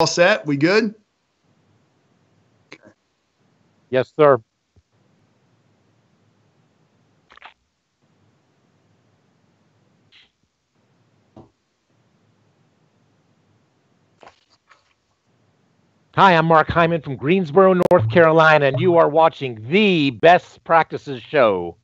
all set? We good? Okay. Yes, sir. Hi, I'm Mark Hyman from Greensboro, North Carolina, and you are watching the Best Practices Show.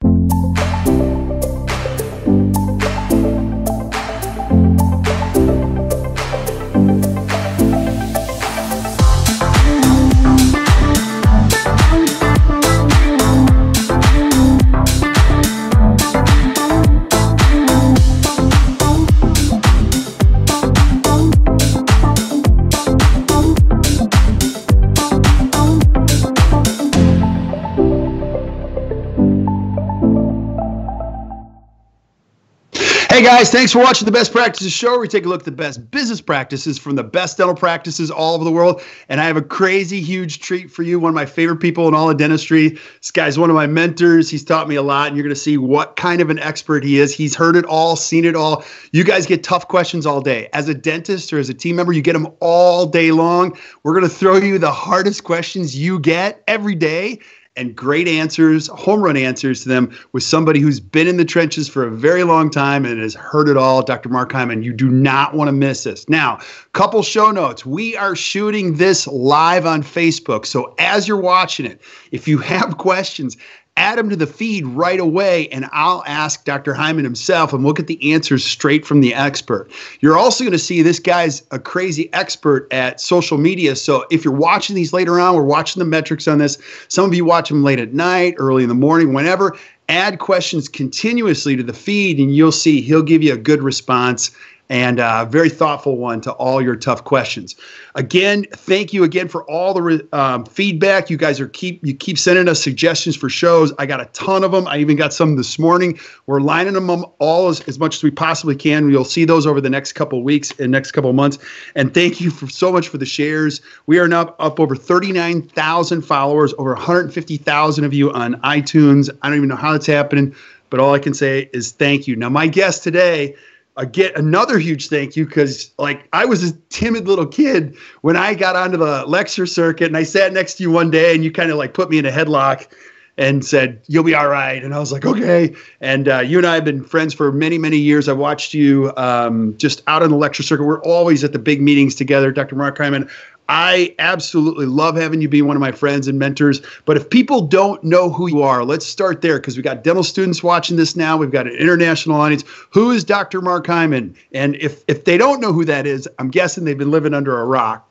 Guys, thanks for watching the Best Practices Show. We take a look at the best business practices from the best dental practices all over the world. And I have a crazy huge treat for you. One of my favorite people in all of dentistry. This guy's one of my mentors. He's taught me a lot, and you're going to see what kind of an expert he is. He's heard it all, seen it all. You guys get tough questions all day. As a dentist or as a team member, you get them all day long. We're going to throw you the hardest questions you get every day and great answers, home run answers to them with somebody who's been in the trenches for a very long time and has heard it all, Dr. Mark Hyman. You do not want to miss this. Now, couple show notes. We are shooting this live on Facebook. So as you're watching it, if you have questions, add them to the feed right away, and I'll ask Dr. Hyman himself, and we'll get the answers straight from the expert. You're also going to see this guy's a crazy expert at social media. So if you're watching these later on, we're watching the metrics on this. Some of you watch them late at night, early in the morning, whenever. Add questions continuously to the feed, and you'll see he'll give you a good response and a uh, very thoughtful one to all your tough questions. Again, thank you again for all the um, feedback. You guys are keep you keep sending us suggestions for shows. I got a ton of them. I even got some this morning. We're lining them all as, as much as we possibly can. You'll see those over the next couple weeks and next couple months. And thank you for so much for the shares. We are now up over 39,000 followers, over 150,000 of you on iTunes. I don't even know how that's happening, but all I can say is thank you. Now, my guest today get another huge thank you because like I was a timid little kid when I got onto the lecture circuit and I sat next to you one day and you kind of like put me in a headlock and said you'll be all right. And I was like okay. And uh, you and I have been friends for many many years. I watched you um, just out on the lecture circuit. We're always at the big meetings together Dr. Mark Hyman I absolutely love having you be one of my friends and mentors. But if people don't know who you are, let's start there because we got dental students watching this now. We've got an international audience. Who is Dr. Mark Hyman? And if if they don't know who that is, I'm guessing they've been living under a rock.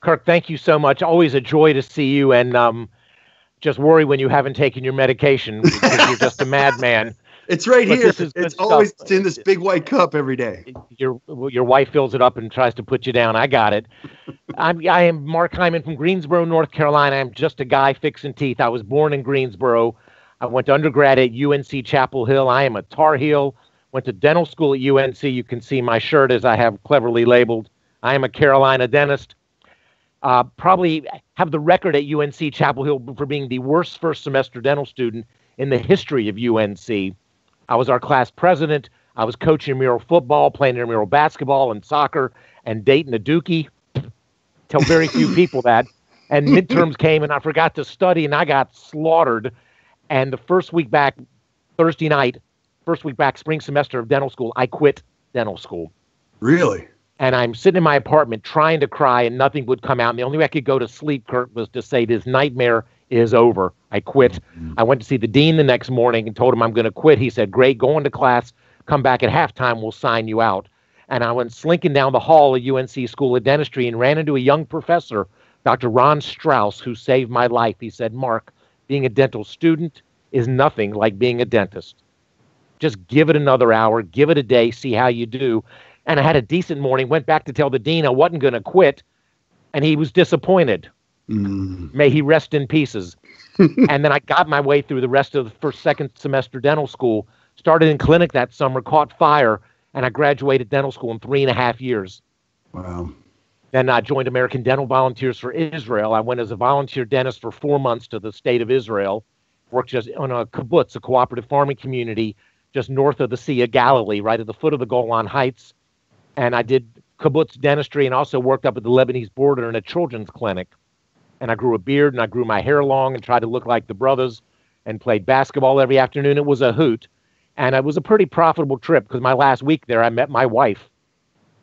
Kirk, thank you so much. Always a joy to see you, and um, just worry when you haven't taken your medication because you're just a madman. It's right but here. It's always it's in this big white cup every day. Your your wife fills it up and tries to put you down. I got it. I'm I am Mark Hyman from Greensboro, North Carolina. I'm just a guy fixing teeth. I was born in Greensboro. I went to undergrad at UNC Chapel Hill. I am a Tar Heel. Went to dental school at UNC. You can see my shirt as I have cleverly labeled. I am a Carolina dentist. Uh, probably have the record at UNC Chapel Hill for being the worst first semester dental student in the history of UNC. I was our class president. I was coaching mural football, playing mural basketball and soccer, and dating a dookie. Tell very few people that. And midterms came, and I forgot to study, and I got slaughtered. And the first week back, Thursday night, first week back, spring semester of dental school, I quit dental school. Really? And I'm sitting in my apartment trying to cry, and nothing would come out. And the only way I could go to sleep, Kirk, was to say this nightmare is over. I quit. Mm-hmm. I went to see the dean the next morning and told him I'm going to quit. He said, Great, go into class, come back at halftime, we'll sign you out. And I went slinking down the hall of UNC School of Dentistry and ran into a young professor, Dr. Ron Strauss, who saved my life. He said, Mark, being a dental student is nothing like being a dentist. Just give it another hour, give it a day, see how you do. And I had a decent morning, went back to tell the dean I wasn't going to quit, and he was disappointed. Mm. May he rest in pieces. and then I got my way through the rest of the first, second semester dental school. Started in clinic that summer, caught fire, and I graduated dental school in three and a half years. Wow. Then I joined American Dental Volunteers for Israel. I went as a volunteer dentist for four months to the state of Israel. Worked just on a kibbutz, a cooperative farming community just north of the Sea of Galilee, right at the foot of the Golan Heights. And I did kibbutz dentistry and also worked up at the Lebanese border in a children's clinic. And I grew a beard and I grew my hair long and tried to look like the brothers and played basketball every afternoon. It was a hoot. And it was a pretty profitable trip because my last week there, I met my wife.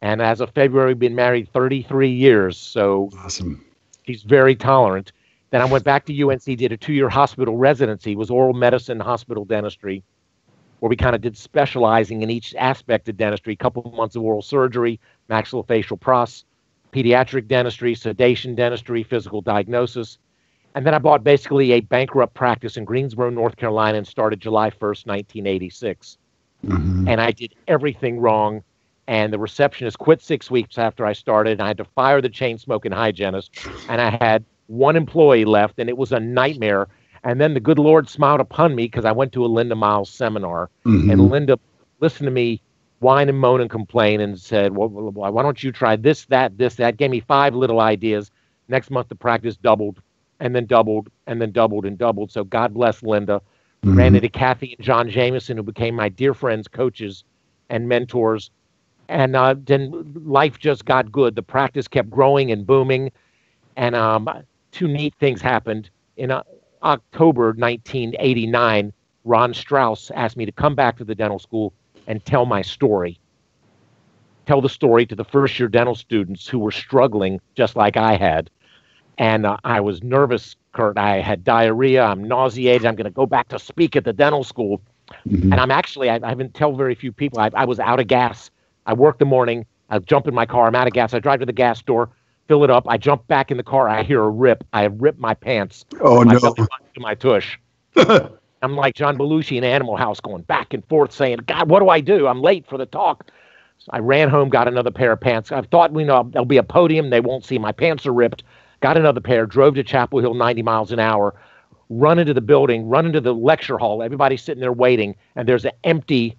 And as of February, we've been married 33 years. So awesome. He's very tolerant. Then I went back to UNC, did a two year hospital residency, was oral medicine, hospital dentistry, where we kind of did specializing in each aspect of dentistry, a couple months of oral surgery, maxillofacial pros, pediatric dentistry, sedation dentistry, physical diagnosis. And then I bought basically a bankrupt practice in Greensboro, North Carolina, and started July 1st, 1986. Mm-hmm. And I did everything wrong. And the receptionist quit six weeks after I started. And I had to fire the chain smoking hygienist. And I had one employee left, and it was a nightmare. And then the good Lord smiled upon me because I went to a Linda Miles seminar. Mm-hmm. And Linda listened to me whine and moan and complain and said, well, why don't you try this, that, this, that? Gave me five little ideas. Next month, the practice doubled and then doubled and then doubled and doubled. So God bless Linda. Mm-hmm. Ran into Cathy and John Jameson, who became my dear friends, coaches, and mentors. And uh, then life just got good. The practice kept growing and booming. And um, two neat things happened. In uh, October 1989, Ron Strauss asked me to come back to the dental school and tell my story. Tell the story to the first year dental students who were struggling just like I had. And uh, I was nervous, Kirk. I had diarrhea. I'm nauseated. I'm going to go back to speak at the dental school. Mm-hmm. And I'm actually, I, I haven't tell very few people, I, I was out of gas. I work the morning. I jump in my car. I'm out of gas. I drive to the gas store, fill it up. I jump back in the car. I hear a rip. I rip my pants. Oh, no. To my tush. I'm like John Belushi in Animal House going back and forth saying, God, what do I do? I'm late for the talk. So I ran home, got another pair of pants. I thought, you know, there'll be a podium. They won't see my pants are ripped got another pair, drove to Chapel Hill 90 miles an hour, run into the building, run into the lecture hall. Everybody's sitting there waiting, and there's an empty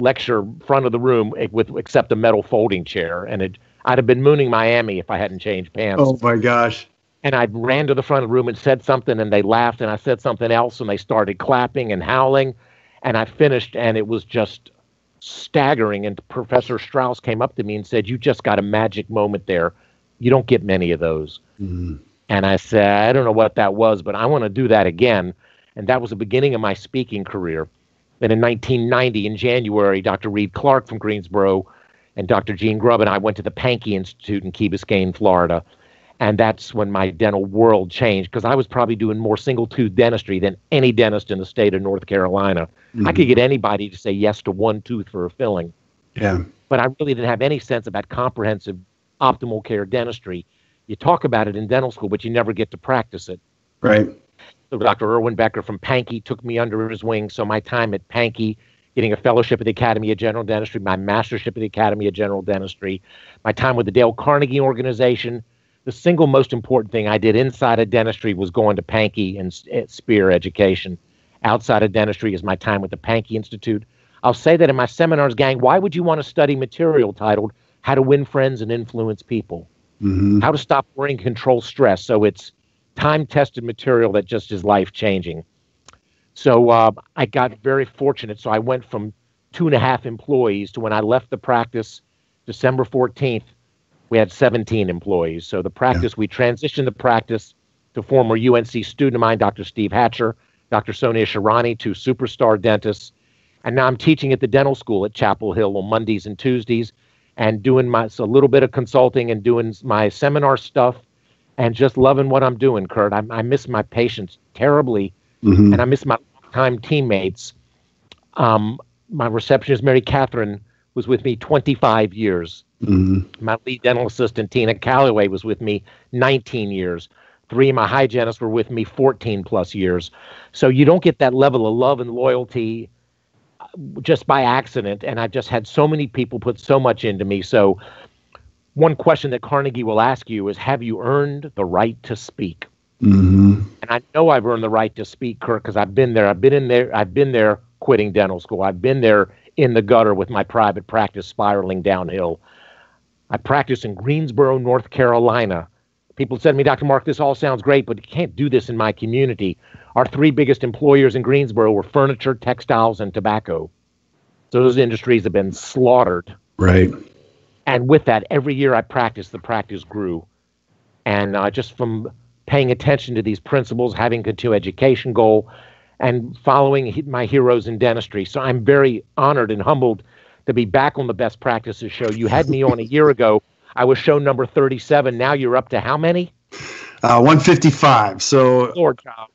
lecture front of the room eh, with except a metal folding chair. And it, I'd have been mooning Miami if I hadn't changed pants. Oh my gosh. And I ran to the front of the room and said something, and they laughed, and I said something else, and they started clapping and howling. And I finished, and it was just staggering. And Professor Strauss came up to me and said, You just got a magic moment there. You don't get many of those. Mm-hmm. And I said, I don't know what that was, but I want to do that again. And that was the beginning of my speaking career. And in 1990, in January, Dr. Reed Clark from Greensboro and Dr. Gene Grubb and I went to the Pankey Institute in Key Biscayne, Florida. And that's when my dental world changed because I was probably doing more single tooth dentistry than any dentist in the state of North Carolina. Mm-hmm. I could get anybody to say yes to one tooth for a filling. Yeah. But I really didn't have any sense about comprehensive optimal care dentistry. You talk about it in dental school, but you never get to practice it. Right. So Dr. Irwin Becker from Pankey took me under his wing. So my time at Pankey, getting a fellowship at the Academy of General Dentistry, my mastership at the Academy of General Dentistry, my time with the Dale Carnegie Organization, the single most important thing I did inside of dentistry was going to Pankey and Spear Education. Outside of dentistry is my time with the Pankey Institute. I'll say that in my seminars, gang, why would you want to study material titled how to win friends and influence people, mm-hmm. how to stop worrying, and control stress. So it's time tested material that just is life changing. So uh, I got very fortunate. So I went from two and a half employees to when I left the practice December 14th, we had 17 employees. So the practice, yeah. we transitioned the practice to former UNC student of mine, Dr. Steve Hatcher, Dr. Sonia Shirani, two superstar dentists. And now I'm teaching at the dental school at Chapel Hill on Mondays and Tuesdays and doing my so a little bit of consulting and doing my seminar stuff and just loving what I'm doing, Kirk. I, I miss my patients terribly, mm-hmm. and I miss my time teammates. Um, my receptionist, Mary Catherine, was with me 25 years. Mm-hmm. My lead dental assistant, Tina Calloway, was with me 19 years. Three of my hygienists were with me 14 plus years. So you don't get that level of love and loyalty just by accident, and I just had so many people put so much into me. So, one question that Carnegie will ask you is, "Have you earned the right to speak?" Mm-hmm. And I know I've earned the right to speak, Kirk, because I've been there. I've been in there. I've been there quitting dental school. I've been there in the gutter with my private practice spiraling downhill. I practice in Greensboro, North Carolina. People said to me, Dr. Mark, this all sounds great, but you can't do this in my community. Our three biggest employers in Greensboro were furniture, textiles, and tobacco. So those industries have been slaughtered. Right. and with that, every year I practiced, the practice grew. And uh, just from paying attention to these principles, having a two education goal, and following my heroes in dentistry. So I'm very honored and humbled to be back on the best practices show. You had me on a year ago. I was show number 37. Now you're up to how many? Uh, 155. So, Lord, child.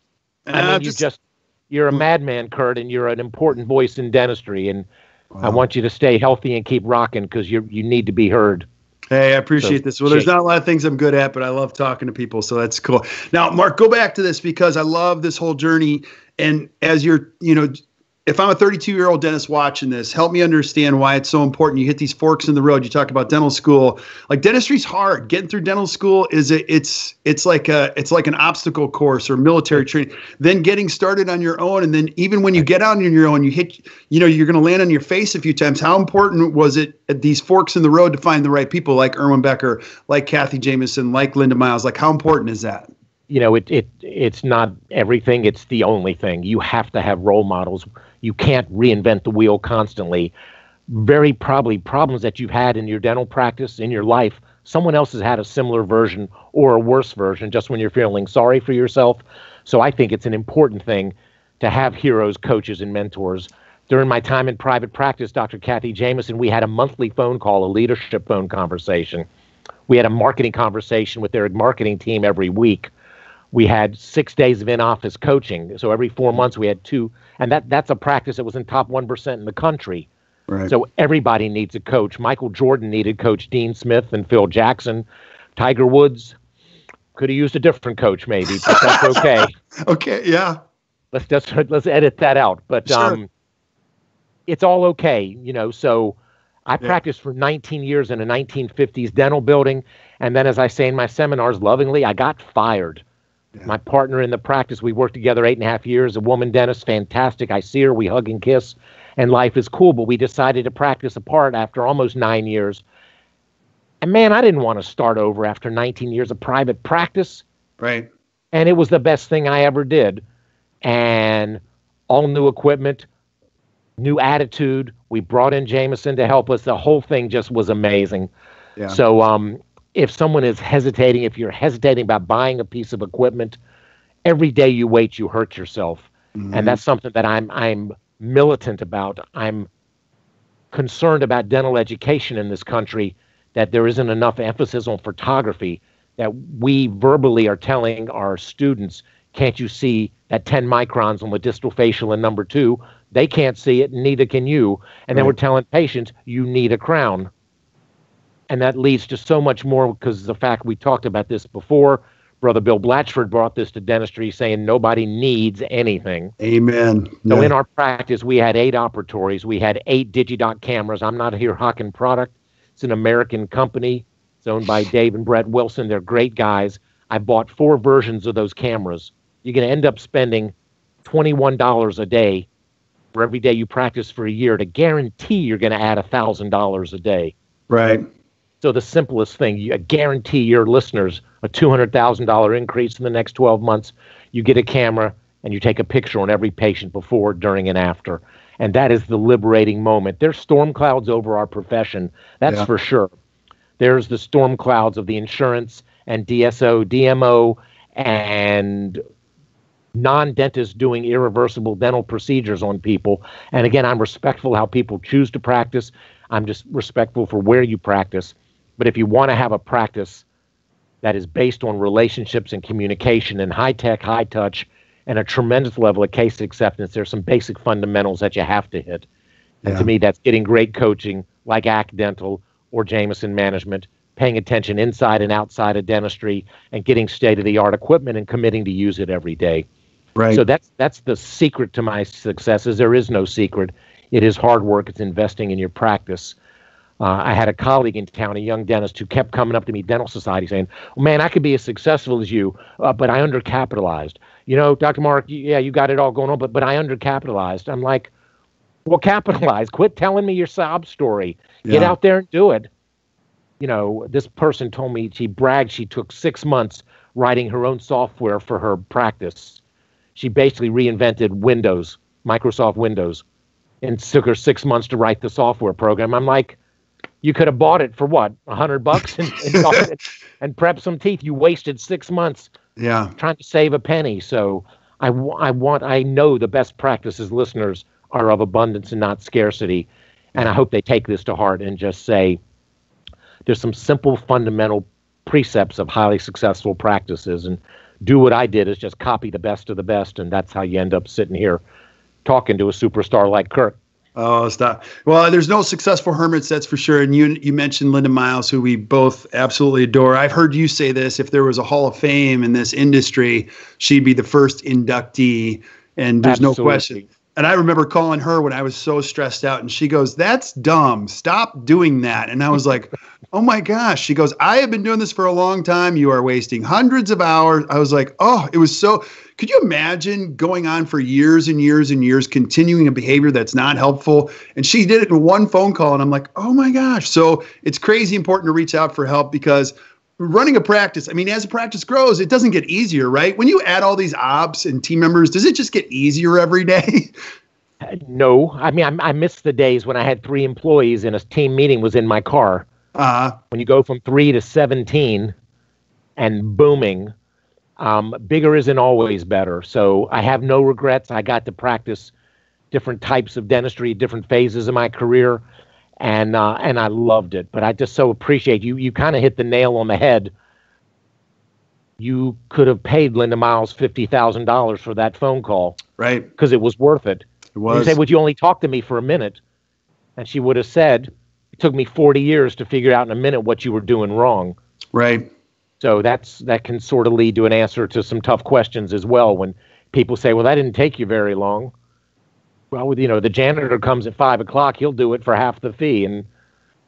I mean, uh, just, you just you're a madman, Kirk, and you're an important voice in dentistry. And wow. I want you to stay healthy and keep rocking because you you need to be heard. Hey, I appreciate so, this. Well, there's not a lot of things I'm good at, but I love talking to people, so that's cool. Now, Mark, go back to this because I love this whole journey. And as you're, you know, if I'm a 32 year old dentist watching this, help me understand why it's so important. You hit these forks in the road. You talk about dental school. Like dentistry's hard. Getting through dental school is it's it's like a it's like an obstacle course or military training. Then getting started on your own, and then even when you get out on your own, you hit you know you're going to land on your face a few times. How important was it at these forks in the road to find the right people like Irwin Becker, like Cathy Jameson, like Linda Miles? Like how important is that? You know, it it it's not everything. It's the only thing. You have to have role models you can't reinvent the wheel constantly. Very probably problems that you've had in your dental practice in your life, someone else has had a similar version or a worse version just when you're feeling sorry for yourself. So I think it's an important thing to have heroes, coaches, and mentors. During my time in private practice, Dr. Cathy Jameson, we had a monthly phone call, a leadership phone conversation. We had a marketing conversation with their marketing team every week. We had six days of in office coaching. So every four months, we had two and that that's a practice that was in top one percent in the country. Right. So everybody needs a coach. Michael Jordan needed Coach Dean Smith and Phil Jackson. Tiger Woods could have used a different coach, maybe, but that's okay. okay, yeah. Let's just let's edit that out. But sure. um, it's all okay, you know. So I yeah. practiced for 19 years in a 1950s dental building, and then, as I say in my seminars, lovingly, I got fired yeah. My partner in the practice, we worked together eight and a half years, a woman dentist, fantastic. I see her, we hug and kiss, and life is cool. But we decided to practice apart after almost nine years. And man, I didn't want to start over after 19 years of private practice. Right. And it was the best thing I ever did. And all new equipment, new attitude. We brought in Jameson to help us. The whole thing just was amazing. Yeah. So um, if someone is hesitating, if you're hesitating about buying a piece of equipment, every day you wait, you hurt yourself. Mm-hmm. And that's something that I'm I'm militant about. I'm concerned about dental education in this country that there isn't enough emphasis on photography that we verbally are telling our students can't you see that 10 microns on the distal facial and number two they can't see it neither can you and right. then we're telling patients you need a crown and that leads to so much more because the fact we talked about this before. Brother Bill Blatchford brought this to dentistry, saying nobody needs anything. Amen. So yeah. in our practice, we had eight operatories. We had eight Digidoc cameras. I'm not here hawking product. It's an American company. It's owned by Dave and Brett Wilson. They're great guys. I bought four versions of those cameras. You're going to end up spending $21 a day for every day you practice for a year to guarantee you're going to add $1,000 a day. Right. So the simplest thing, you guarantee your listeners a $200,000 increase in the next 12 months. You get a camera and you take a picture on every patient before, during, and after. And that is the liberating moment. There's storm clouds over our profession, that's yeah. for sure. There's the storm clouds of the insurance and DSO, DMO, and non dentists doing irreversible dental procedures on people. And again, I'm respectful how people choose to practice. I'm just respectful for where you practice. But if you want to have a practice that is based on relationships and communication and high tech, high touch, and a tremendous level of case acceptance, there's some basic fundamentals that you have to hit. And to me, that's getting great coaching like ACT Dental or Jameson Management, paying attention inside and outside of dentistry, and getting state of the art equipment and committing to use it every day. Right. So that's that's the secret to my successes. There is no secret. It is hard work. It's investing in your practice. Uh, I had a colleague in town, a young dentist, who kept coming up to me, dental society, saying, "Man, I could be as successful as you, uh, but I undercapitalized." You know, Dr. Mark, yeah, you got it all going on, but but I undercapitalized. I'm like, well, capitalize. Quit telling me your sob story. Yeah. Get out there and do it. You know, this person told me she bragged she took six months writing her own software for her practice. She basically reinvented Windows, Microsoft Windows, and took her six months to write the software program. I'm like, you could have bought it for what a hundred bucks and and, and prep some teeth. You wasted six months. Yeah. Trying to save a penny. So I, w- I want I know the best practices listeners are of abundance and not scarcity, and I hope they take this to heart and just say there's some simple fundamental precepts of highly successful practices and do what I did is just copy the best of the best and that's how you end up sitting here talking to a superstar like Kirk. Oh, stop. Well, there's no successful hermits, that's for sure. And you you mentioned Linda Miles, who we both absolutely adore. I've heard you say this if there was a Hall of Fame in this industry, she'd be the first inductee. And there's absolutely. no question. And I remember calling her when I was so stressed out, and she goes, That's dumb. Stop doing that. And I was like, Oh my gosh. She goes, I have been doing this for a long time. You are wasting hundreds of hours. I was like, Oh, it was so. Could you imagine going on for years and years and years, continuing a behavior that's not helpful? And she did it in one phone call. And I'm like, Oh my gosh. So it's crazy important to reach out for help because running a practice, I mean, as a practice grows, it doesn't get easier, right? When you add all these ops and team members, does it just get easier every day? No, I mean, I, I miss the days when I had three employees and a team meeting was in my car. Uh, when you go from three to 17 and booming, um, bigger isn't always better. So I have no regrets. I got to practice different types of dentistry, different phases of my career and uh, and I loved it. But I just so appreciate you. You kind of hit the nail on the head. You could have paid Linda Miles fifty thousand dollars for that phone call, right? Because it was worth it. It was. you say, "Would you only talk to me for a minute?" And she would have said, "It took me forty years to figure out in a minute what you were doing wrong." Right. So that's that can sort of lead to an answer to some tough questions as well. When people say, "Well, that didn't take you very long," well, you know, the janitor comes at five o'clock, he'll do it for half the fee. And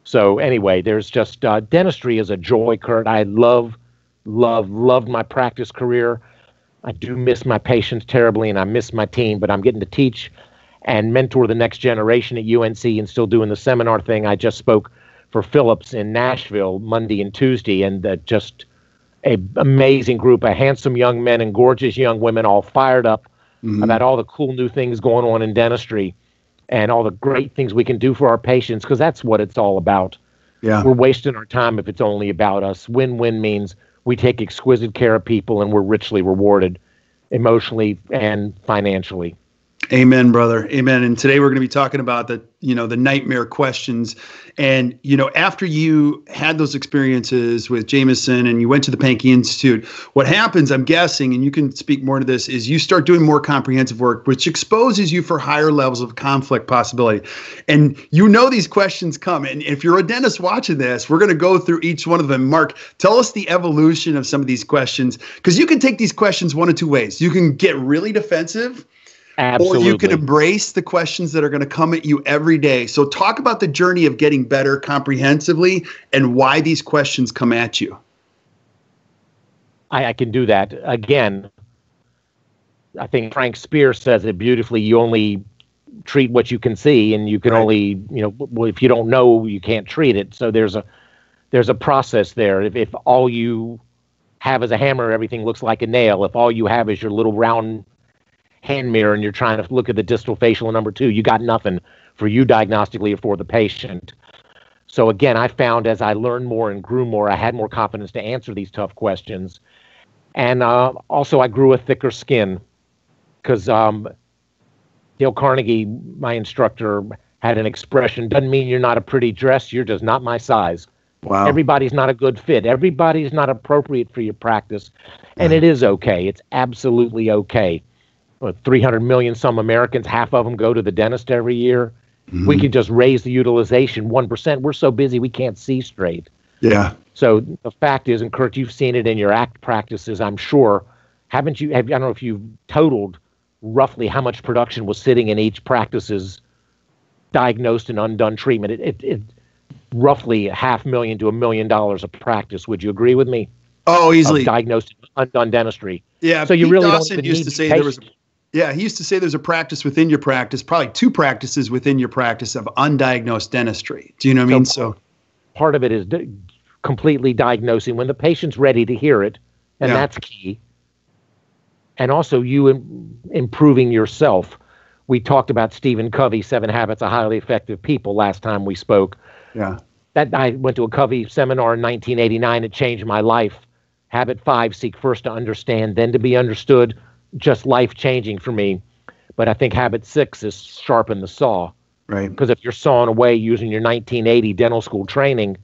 so, anyway, there's just uh, dentistry is a joy, Kirk. I love, love, loved my practice career. I do miss my patients terribly, and I miss my team, but I'm getting to teach and mentor the next generation at UNC and still doing the seminar thing. I just spoke for Phillips in Nashville Monday and Tuesday, and uh, just a amazing group of handsome young men and gorgeous young women, all fired up mm-hmm. about all the cool new things going on in dentistry and all the great things we can do for our patients because that's what it's all about. Yeah. We're wasting our time if it's only about us. Win win means we take exquisite care of people and we're richly rewarded emotionally and financially. Amen, brother. Amen. And today we're going to be talking about the, you know, the nightmare questions. And, you know, after you had those experiences with Jameson and you went to the Pankey Institute, what happens, I'm guessing, and you can speak more to this, is you start doing more comprehensive work, which exposes you for higher levels of conflict possibility. And you know these questions come. And if you're a dentist watching this, we're going to go through each one of them. Mark, tell us the evolution of some of these questions, because you can take these questions one of two ways. You can get really defensive Absolutely. Or you can embrace the questions that are going to come at you every day. So, talk about the journey of getting better comprehensively and why these questions come at you. I, I can do that. Again, I think Frank Spear says it beautifully. You only treat what you can see, and you can right. only, you know, if you don't know, you can't treat it. So, there's a there's a process there. If, if all you have is a hammer, everything looks like a nail. If all you have is your little round hand mirror and you're trying to look at the distal facial number two, you got nothing for you diagnostically or for the patient. So again, I found as I learned more and grew more, I had more confidence to answer these tough questions. And uh, also, I grew a thicker skin because um, Dale Carnegie, my instructor, had an expression doesn't mean you're not a pretty dress, you're just not my size. Wow. Everybody's not a good fit. Everybody's not appropriate for your practice. And it is okay. It's absolutely okay. 300 million some Americans, half of them go to the dentist every year. Mm-hmm. We can just raise the utilization 1%. We're so busy we can't see straight. Yeah. So the fact is, and Kirk, you've seen it in your ACT practices, I'm sure. Haven't you? Have, I don't know if you've totaled roughly how much production was sitting in each practice's diagnosed and undone treatment. It, it, it roughly a half million to a million dollars a practice. Would you agree with me? Oh, easily diagnosed undone dentistry. Yeah. So you Pete really Dawson don't used to say there was yeah, he used to say there's a practice within your practice, probably two practices within your practice of undiagnosed dentistry. Do you know what I mean? So part of it is completely diagnosing when the patient's ready to hear it, and yeah. that's key. And also you Im- improving yourself. We talked about Stephen Covey, Seven Habits of Highly Effective People, last time we spoke. Yeah. that I went to a Covey seminar in 1989. It changed my life. Habit five: seek first to understand, then to be understood. Just life changing for me. But I think habit six is sharpen the saw. Right. Because if you're sawing away using your 1980 dental school training,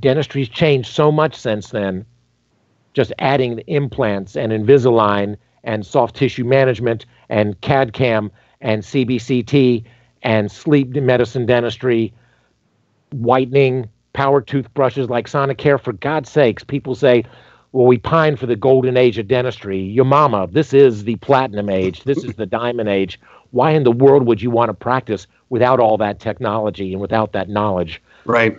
dentistry's changed so much since then. Just adding implants and Invisalign and soft tissue management and CAD CAM and CBCT and sleep medicine dentistry, whitening, power toothbrushes like Sonicare. For God's sakes, people say, well, we pine for the golden age of dentistry. Your mama, this is the platinum age. This is the diamond age. Why in the world would you want to practice without all that technology and without that knowledge? Right.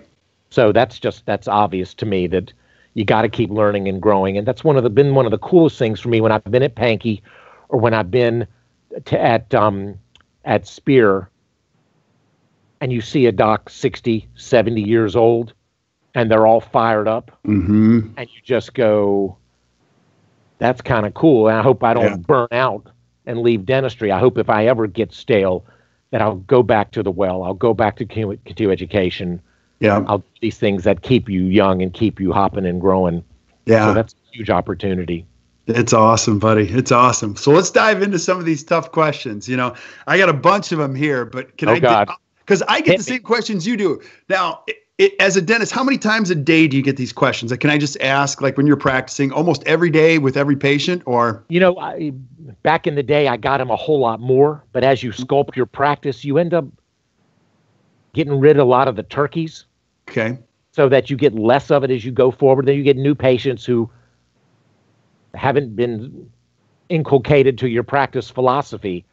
So that's just that's obvious to me that you got to keep learning and growing, and that's one of the been one of the coolest things for me when I've been at Pankey or when I've been to, at um, at Spear, and you see a doc 60, 70 years old, and they're all fired up, mm-hmm. and you just go, "That's kind of cool." And I hope I don't Yeah. burn out and leave dentistry. I hope if I ever get stale, that I'll go back to the well. I'll go back to continue education. Yeah. I'll do these things that keep you young and keep you hopping and growing. Yeah. So that's a huge opportunity. It's awesome, buddy. It's awesome. So let's dive into some of these tough questions. You know, I got a bunch of them here, but can Oh, I because I get Hit the me. same questions you do. Now, it, as a dentist, how many times a day do you get these questions? Like, can I just ask, like, when you're practicing, almost every day with every patient, or You know, I, back in the day, I got them a whole lot more. But as you mm-hmm. sculpt your practice, you end up getting rid of a lot of the turkeys okay, so that you get less of it as you go forward. Then you get new patients who haven't been inculcated to your practice philosophy.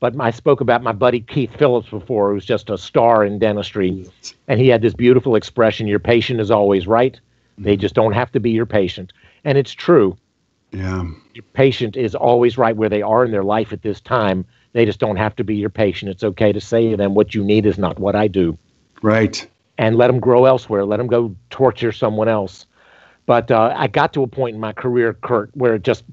But I spoke about my buddy Keith Phillips before, who's just a star in dentistry. And he had this beautiful expression your patient is always right. They just don't have to be your patient. And it's true. yeah, Your patient is always right where they are in their life at this time. They just don't have to be your patient. It's okay to say to them, what you need is not what I do right, and let them grow elsewhere. Let them go torture someone else. But uh, I got to a point in my career, Kirk, where it just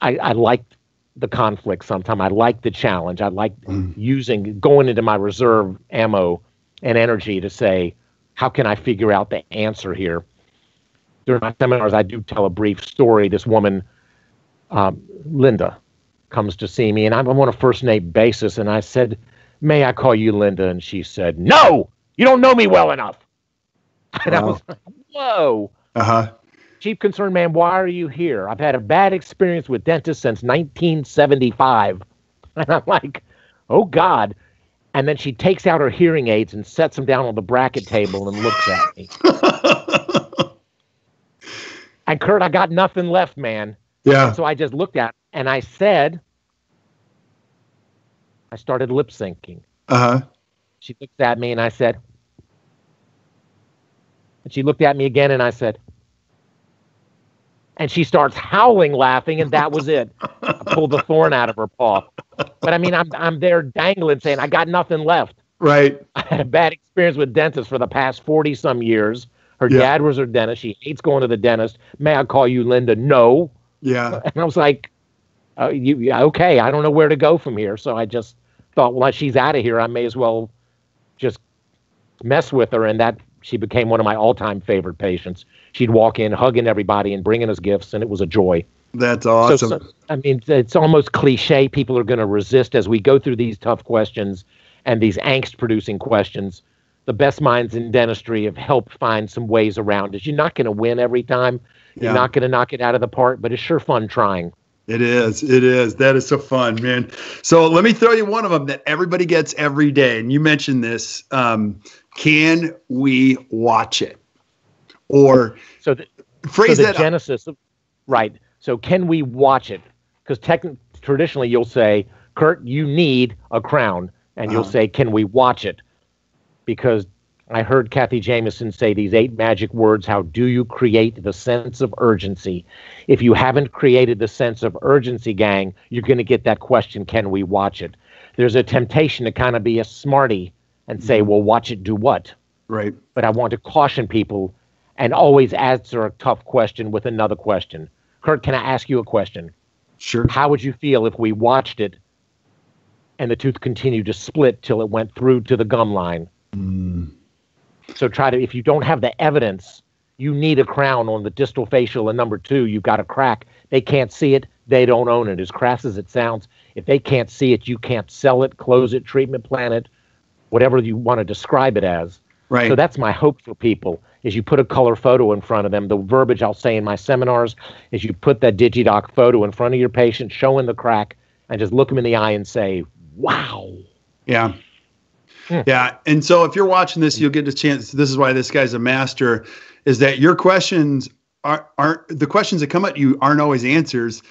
I, I liked the conflict. Sometimes I like the challenge. I liked using going into my reserve ammo and energy to say, how can I figure out the answer here? During my seminars, I do tell a brief story. This woman, um, Linda, comes to see me, and I'm on a first name basis. And I said, May I call you Linda? And she said, No, you don't know me well enough. And I was like, Whoa. uh huh, Chief concern man, why are you here? I've had a bad experience with dentists since 1975. And I'm like, oh God. And then she takes out her hearing aids and sets them down on the bracket table and looks at me. And Kirk, I got nothing left, man. yeah, So I just looked at her and I said, I started lip syncing. uh huh, She looked at me and I said, and she looked at me again and I said, and she starts howling laughing and that was it. I pulled the thorn out of her paw. But I mean, I'm, I'm there dangling saying, I got nothing left. right, I had a bad experience with dentists for the past 40 some years. Her Yeah. dad was her dentist. She hates going to the dentist. May I call you Linda? No. yeah, And I was like, uh, you, okay, I don't know where to go from here. So I just thought, well, she's out of here. I may as well just mess with her. And that she became one of my all time favorite patients. She'd walk in, hugging everybody and bringing us gifts, and it was a joy. that's So- awesome. So, I mean, it's almost cliche. People are going to resist as we go through these tough questions and these angst producing questions. The best minds in dentistry have helped find some ways around it. You're not going to win every time. You're Yeah. not going to knock it out of the park, but it's sure fun trying. It is. It is. That is so fun, man. So let me throw you one of them that everybody gets every day. And you mentioned this. Um, can we watch it? Or So, the, so phrase the that. genesis of right. So can we watch it? Because techn traditionally you'll say, Kirk, you need a crown, and you'll Uh-huh. say, can we watch it? Because I heard Cathy Jameson say these eight magic words. How do you create the sense of urgency? If you haven't created the sense of urgency, gang, you're going to get that question, can we watch it? There's a temptation to kind of be a smarty and say, mm-hmm. well, watch it do what? right. but I want to caution people and always answer a tough question with another question. Kirk, can I ask you a question? Sure. How would you feel if we watched it and the tooth continued to split till it went through to the gum line? Mm. So try to, if you don't have the evidence, you need a crown on the distal facial and number two, you've got a crack. They can't see it, they don't own it. As crass as it sounds, if they can't see it, you can't sell it, close it, treatment plan it, whatever you want to describe it as. Right. So that's my hope for people is you put a color photo in front of them. The verbiage I'll say in my seminars is you put that Digidoc photo in front of your patient, showing the crack, and just look them in the eye and say, wow. Yeah. Hmm. Yeah. And so if you're watching this, you'll get a chance. This is why this guy's a master, is that your questions are, aren't the questions that come at you aren't always answers.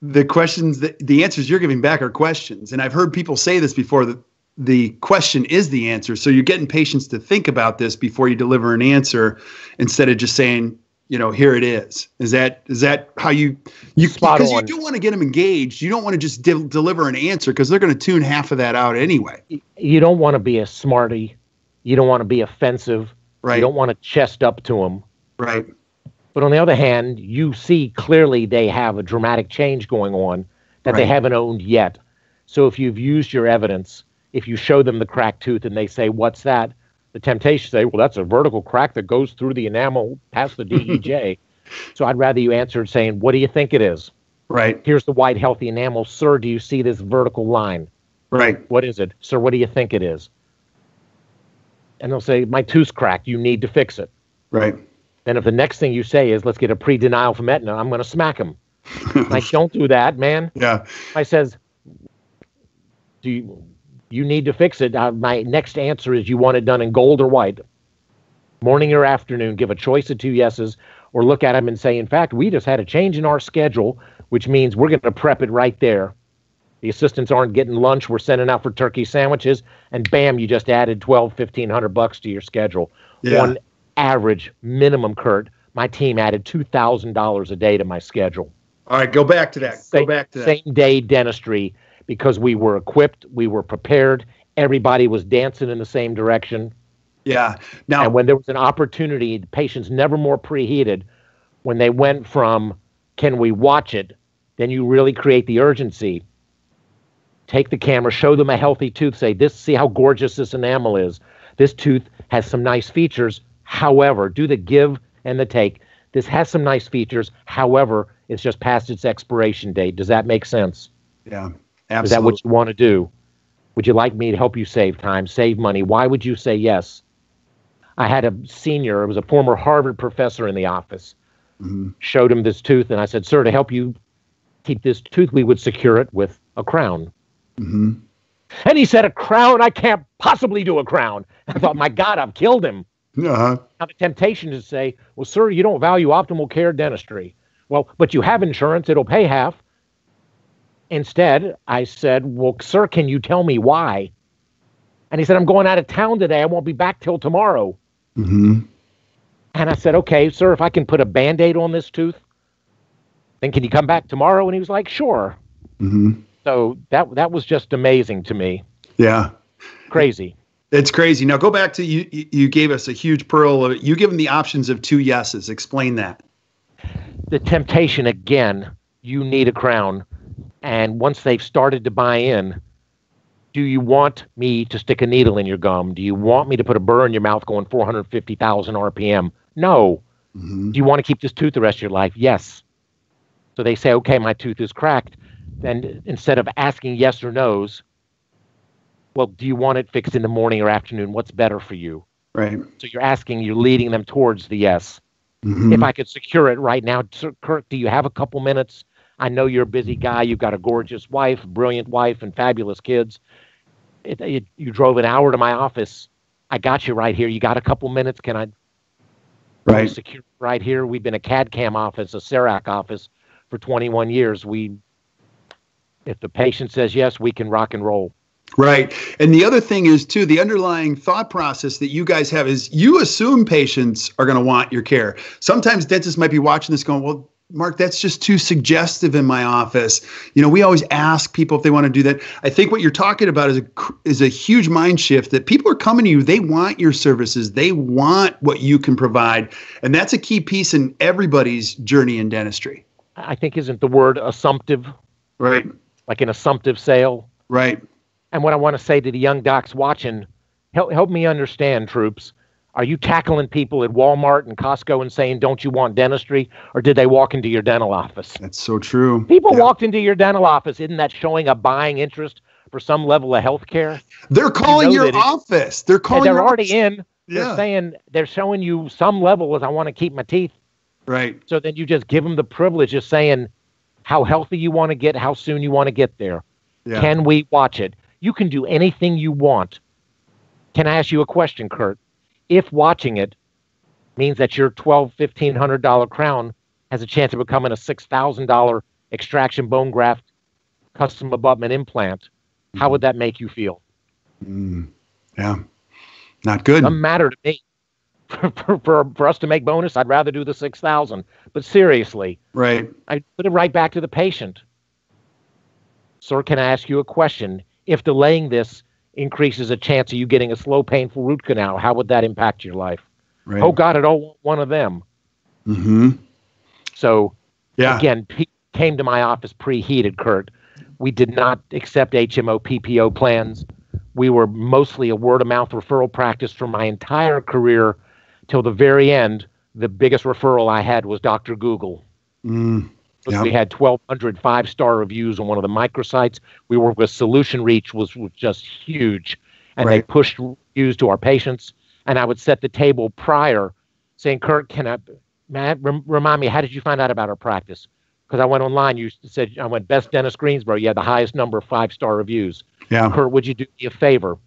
The questions that the answers you're giving back are questions. And I've heard people say this before that the question is the answer. So you're getting patients to think about this before you deliver an answer instead of just saying, you know, here it is. Is that is that how you you because you do want to get them engaged. You don't want to just de- deliver an answer because they're going to tune half of that out anyway. You don't want to be a smarty. You don't want to be offensive. Right. You don't want to chest up to them. Right. But on the other hand, you see clearly they have a dramatic change going on that right. they haven't owned yet. So if you've used your evidence if you show them the cracked tooth and they say, What's that? The temptation to say, Well, that's a vertical crack that goes through the enamel past the DEJ. so I'd rather you answer saying, What do you think it is? Right. Here's the white, healthy enamel. Sir, do you see this vertical line? Right. What is it? Sir, what do you think it is? And they'll say, My tooth's cracked. You need to fix it. Right. Then if the next thing you say is, Let's get a pre denial from Aetna, I'm going to smack him. like, don't do that, man. Yeah. I says, do you you need to fix it. Uh, my next answer is you want it done in gold or white, morning or afternoon. Give a choice of two yeses, or look at them and say, in fact, we just had a change in our schedule, which means we're going to prep it right there. The assistants aren't getting lunch. We're sending out for turkey sandwiches, and bam, you just added 12, 1500 bucks to your schedule. Yeah. On average, minimum, Kirk, my team added $2,000 a day to my schedule. All right, go back to that. Go back to that. Same day dentistry because we were equipped, we were prepared, everybody was dancing in the same direction. Yeah. Now, and when there was an opportunity, the patients never more preheated. When they went from "Can we watch it?" then you really create the urgency. Take the camera, show them a healthy tooth. Say, "This, see how gorgeous this enamel is. This tooth has some nice features. However, do the give and the take. This has some nice features. However, it's just past its expiration date. Does that make sense?" Yeah. Absolutely. Is that what you want to do? Would you like me to help you save time, save money? Why would you say yes? I had a senior, it was a former Harvard professor in the office, mm-hmm. showed him this tooth, and I said, Sir, to help you keep this tooth, we would secure it with a crown. Mm-hmm. And he said, A crown? I can't possibly do a crown. I thought, My God, I've killed him. Uh-huh. Now, the temptation to say, Well, sir, you don't value optimal care dentistry. Well, but you have insurance, it'll pay half. Instead, I said, Well, sir, can you tell me why? And he said, I'm going out of town today. I won't be back till tomorrow. Mm-hmm. And I said, Okay, sir, if I can put a band aid on this tooth, then can you come back tomorrow? And he was like, Sure. Mm-hmm. So that that was just amazing to me. Yeah. Crazy. It's crazy. Now go back to you. You gave us a huge pearl of You give them the options of two yeses. Explain that. The temptation again. You need a crown. And once they've started to buy in, do you want me to stick a needle in your gum? Do you want me to put a burr in your mouth going 450,000 RPM? No. Mm-hmm. Do you want to keep this tooth the rest of your life? Yes. So they say, okay, my tooth is cracked. Then instead of asking yes or no's, well, do you want it fixed in the morning or afternoon? What's better for you? Right. So you're asking, you're leading them towards the yes. Mm-hmm. If I could secure it right now, Kirk, do you have a couple minutes? I know you're a busy guy. You've got a gorgeous wife, brilliant wife, and fabulous kids. It, it, you drove an hour to my office. I got you right here. You got a couple minutes? Can I? Right. Secure right here. We've been a CAD CAM office, a CEREC office for 21 years. We, if the patient says yes, we can rock and roll. Right. And the other thing is, too, the underlying thought process that you guys have is you assume patients are going to want your care. Sometimes dentists might be watching this going, well, Mark, that's just too suggestive in my office. You know, we always ask people if they want to do that. I think what you're talking about is a is a huge mind shift that people are coming to you. They want your services. They want what you can provide, and that's a key piece in everybody's journey in dentistry. I think isn't the word assumptive, right? Like an assumptive sale, right? And what I want to say to the young docs watching, help help me understand, troops. Are you tackling people at Walmart and Costco and saying, "Don't you want dentistry?" Or did they walk into your dental office? That's so true. People yeah. walked into your dental office. Isn't that showing a buying interest for some level of health care? They're calling you know your office. They're calling. they're already office. in. They're yeah. saying they're showing you some level as I want to keep my teeth. Right. So then you just give them the privilege of saying how healthy you want to get, how soon you want to get there. Yeah. Can we watch it? You can do anything you want. Can I ask you a question, Kirk? If watching it means that your twelve, fifteen hundred dollar crown has a chance of becoming a six thousand dollar extraction bone graft custom abutment implant, how would that make you feel? Mm, yeah, not good. Doesn't matter to me. For, for, for, us to make bonus, I'd rather do the six thousand. But seriously, right? I put it right back to the patient. Sir, can I ask you a question? If delaying this increases a chance of you getting a slow, painful root canal, how would that impact your life? Right. Oh God, I don't one of them. Mm-hmm. So, yeah. again, P- came to my office preheated, Kirk. We did not accept HMO PPO plans. We were mostly a word of mouth referral practice for my entire career till the very end. The biggest referral I had was Dr. Google. Mm. Yep. We had 1,200 five star reviews on one of the microsites. We worked with Solutionreach, was, was just huge. And right. they pushed reviews to our patients. And I would set the table prior saying, Kirk, can I, Matt, remind me, how did you find out about our practice? Because I went online, you said, I went, Best Dentist Greensboro. You had the highest number of five star reviews. Yeah. Kirk, would you do me a favor?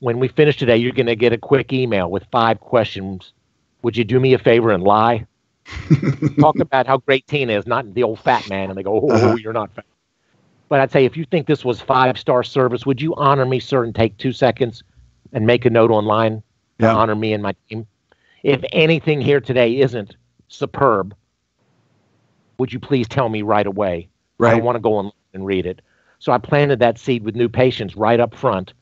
When we finish today, you're going to get a quick email with five questions. Would you do me a favor and lie? Talk about how great Tina is, not the old fat man, and they go, "Oh, uh-huh. you're not fat." But I'd say if you think this was five star service, would you honor me, sir, and take two seconds and make a note online to yeah. honor me and my team? If anything here today isn't superb, would you please tell me right away? Right. I want to go on and read it. So I planted that seed with new patients right up front.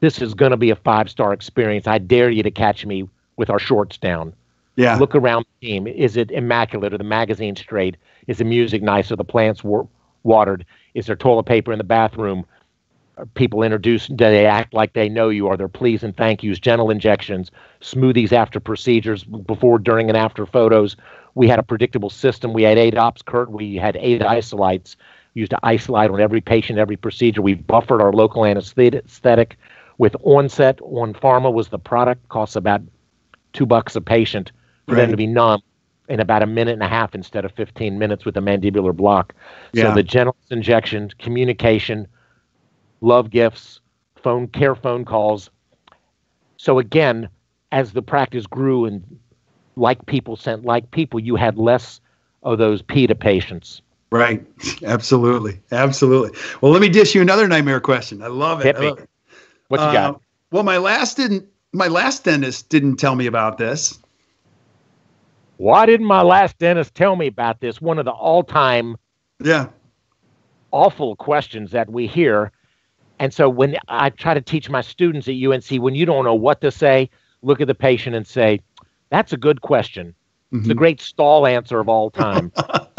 This is going to be a five star experience. I dare you to catch me with our shorts down. Yeah. Look around the team. Is it immaculate? Are the magazine straight? Is the music nice? Are the plants wa- watered? Is there toilet paper in the bathroom? Are people introduced? Do they act like they know you? Are there please and thank yous, gentle injections, smoothies after procedures, before, during, and after photos? We had a predictable system. We had eight ops, Kirk. We had eight isolites. Used to isolate on every patient, every procedure. We buffered our local anesthetic with onset Onpharma was the product costs about two bucks a patient for right. them to be numb in about a minute and a half instead of 15 minutes with a mandibular block. Yeah. So the gentlest injection, communication, love gifts, phone care phone calls. So again, as the practice grew and like people sent like people, you had less of those PITA patients. Right. Absolutely. Absolutely. Well, let me dish you another nightmare question. I love it. Hit me. Love it. What you uh, got? Well, my last didn't my last dentist didn't tell me about this. Why didn't my last dentist tell me about this? One of the all time yeah awful questions that we hear. And so when I try to teach my students at UNC, when you don't know what to say, look at the patient and say, That's a good question. Mm-hmm. It's a mm-hmm. great stall answer of all time.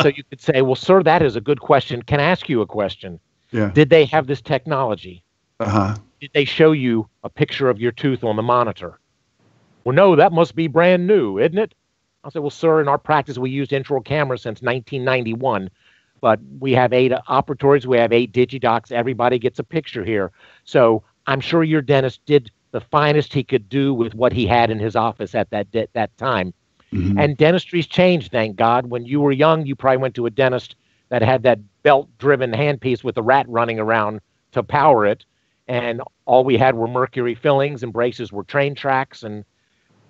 so you could say, Well, sir, that is a good question. Can I ask you a question? Yeah. Did they have this technology? Uh-huh. Did they show you a picture of your tooth on the monitor? Well, no, that must be brand new, isn't it? I'll say, well, sir, in our practice, we used intraoral cameras since 1991, but we have eight operatories, we have eight digidocs. Everybody gets a picture here. So I'm sure your dentist did the finest he could do with what he had in his office at that de- that time. Mm-hmm. And dentistry's changed, thank God. When you were young, you probably went to a dentist that had that belt-driven handpiece with a rat running around to power it, and all we had were mercury fillings and braces were train tracks and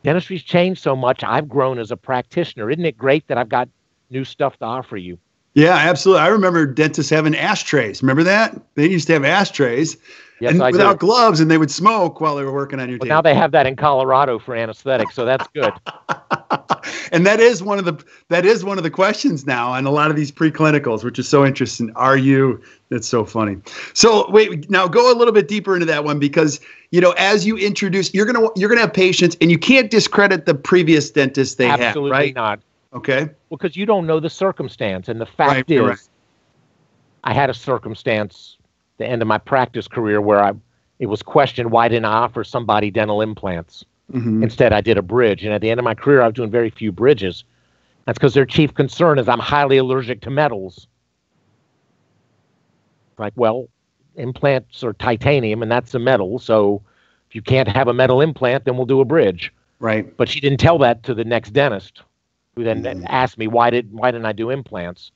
dentistry's changed so much. I've grown as a practitioner. Isn't it great that I've got new stuff to offer you? Yeah, absolutely. I remember dentists having ashtrays. Remember that? They used to have ashtrays yes, and without do. gloves, and they would smoke while they were working on your well, teeth. Now they have that in Colorado for anesthetic, so that's good. and that is one of the that is one of the questions now on a lot of these preclinicals, which is so interesting. Are you? That's so funny. So wait, now go a little bit deeper into that one because you know as you introduce, you're gonna you're gonna have patients, and you can't discredit the previous dentist they Absolutely had, right? not. Okay. Well, because you don't know the circumstance, and the fact right, is, right. I had a circumstance the end of my practice career where I it was questioned why didn't I offer somebody dental implants. Mm-hmm. Instead, I did a bridge. And at the end of my career, I was doing very few bridges. That's because their chief concern is I'm highly allergic to metals. Like, well, implants are titanium, and that's a metal. So if you can't have a metal implant, then we'll do a bridge. Right. But she didn't tell that to the next dentist, who then mm. asked me why did why didn't I do implants?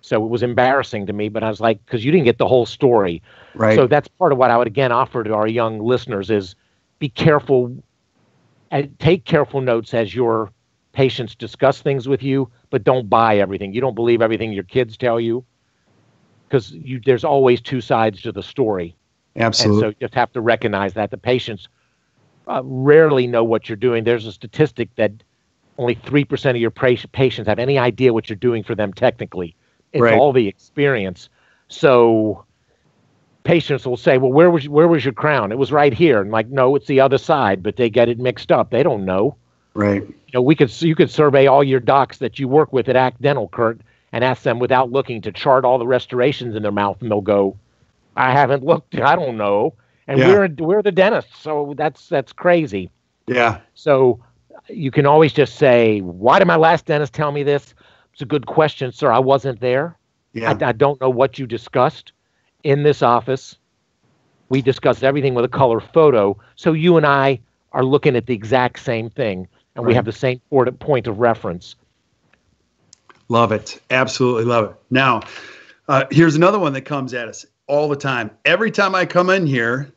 So it was embarrassing to me. But I was like, because you didn't get the whole story. Right. So that's part of what I would again offer to our young listeners is be careful, take careful notes as your patients discuss things with you, but don't buy everything. You don't believe everything your kids tell you because you, there's always two sides to the story. Absolutely. And so you just have to recognize that the patients uh, rarely know what you're doing. There's a statistic that only 3% of your patients have any idea what you're doing for them technically. It's right. all the experience. So patients will say, "Well, where was where was your crown? It was right here." And like, "No, it's the other side," but they get it mixed up. They don't know. Right. You know, we could you could survey all your docs that you work with at Act Dental, Kirk, and ask them without looking to chart all the restorations in their mouth, and they'll go, "I haven't looked. I don't know." And yeah. we're we're the dentists, so that's that's crazy. Yeah. So you can always just say, "Why did my last dentist tell me this?" It's a good question, sir. I wasn't there. Yeah. I, I don't know what you discussed in this office. We discussed everything with a color photo, so you and I are looking at the exact same thing, and right. we have the same point of reference. Love it. Absolutely love it. Now, uh, here's another one that comes at us all the time. Every time I come in here,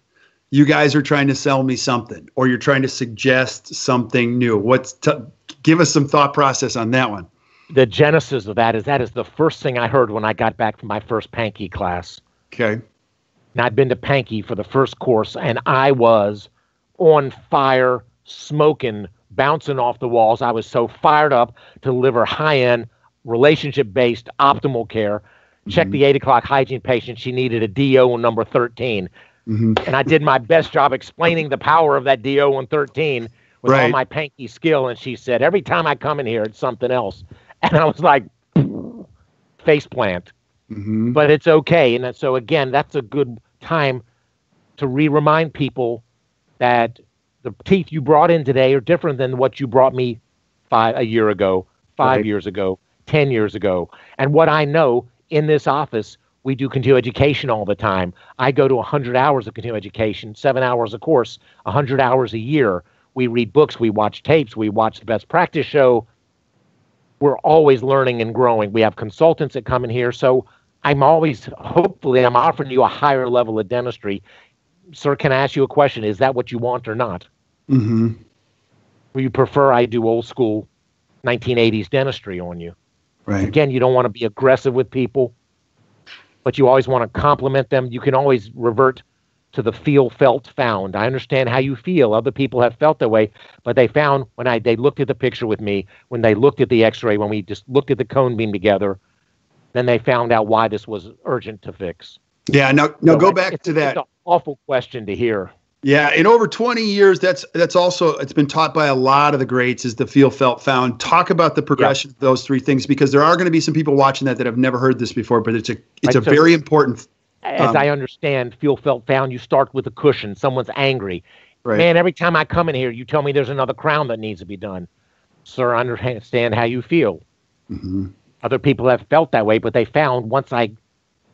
you guys are trying to sell me something or you're trying to suggest something new. What's t- give us some thought process on that one. The genesis of that is that is the first thing I heard when I got back from my first Pankey class. Okay. And I'd been to Pankey for the first course and I was on fire, smoking, bouncing off the walls. I was so fired up to deliver high end relationship based optimal care. Mm-hmm. Check the eight o'clock hygiene patient. She needed a DO on number 13. Mm-hmm. And I did my best job explaining the power of that DO on 13 with right. all my Pankey skill. And she said, Every time I come in here, it's something else. And I was like, face plant. Mm-hmm. But it's okay. And so, again, that's a good time to re remind people that the teeth you brought in today are different than what you brought me five a year ago, five right. years ago, 10 years ago. And what I know in this office, we do continuing education all the time. I go to 100 hours of continuing education, seven hours a course, 100 hours a year. We read books, we watch tapes, we watch the best practice show. We're always learning and growing. We have consultants that come in here. So I'm always, hopefully, I'm offering you a higher level of dentistry. Sir, can I ask you a question? Is that what you want or not? Mm-hmm. Will you prefer I do old school 1980s dentistry on you? Right. Again, you don't want to be aggressive with people, but you always want to compliment them. You can always revert to the feel, felt, found. I understand how you feel. Other people have felt that way, but they found when I they looked at the picture with me, when they looked at the X-ray, when we just looked at the cone beam together, then they found out why this was urgent to fix. Yeah. Now, now so go back to that. awful question to hear. Yeah, in over 20 years, that's that's also it's been taught by a lot of the greats is the feel felt found. Talk about the progression of those three things because there are going to be some people watching that that have never heard this before, but it's a it's right, a so very important. As um, I understand, feel felt found. You start with a cushion. Someone's angry. Right. Man, every time I come in here, you tell me there's another crown that needs to be done. Sir, I understand how you feel. Mm-hmm. Other people have felt that way, but they found once I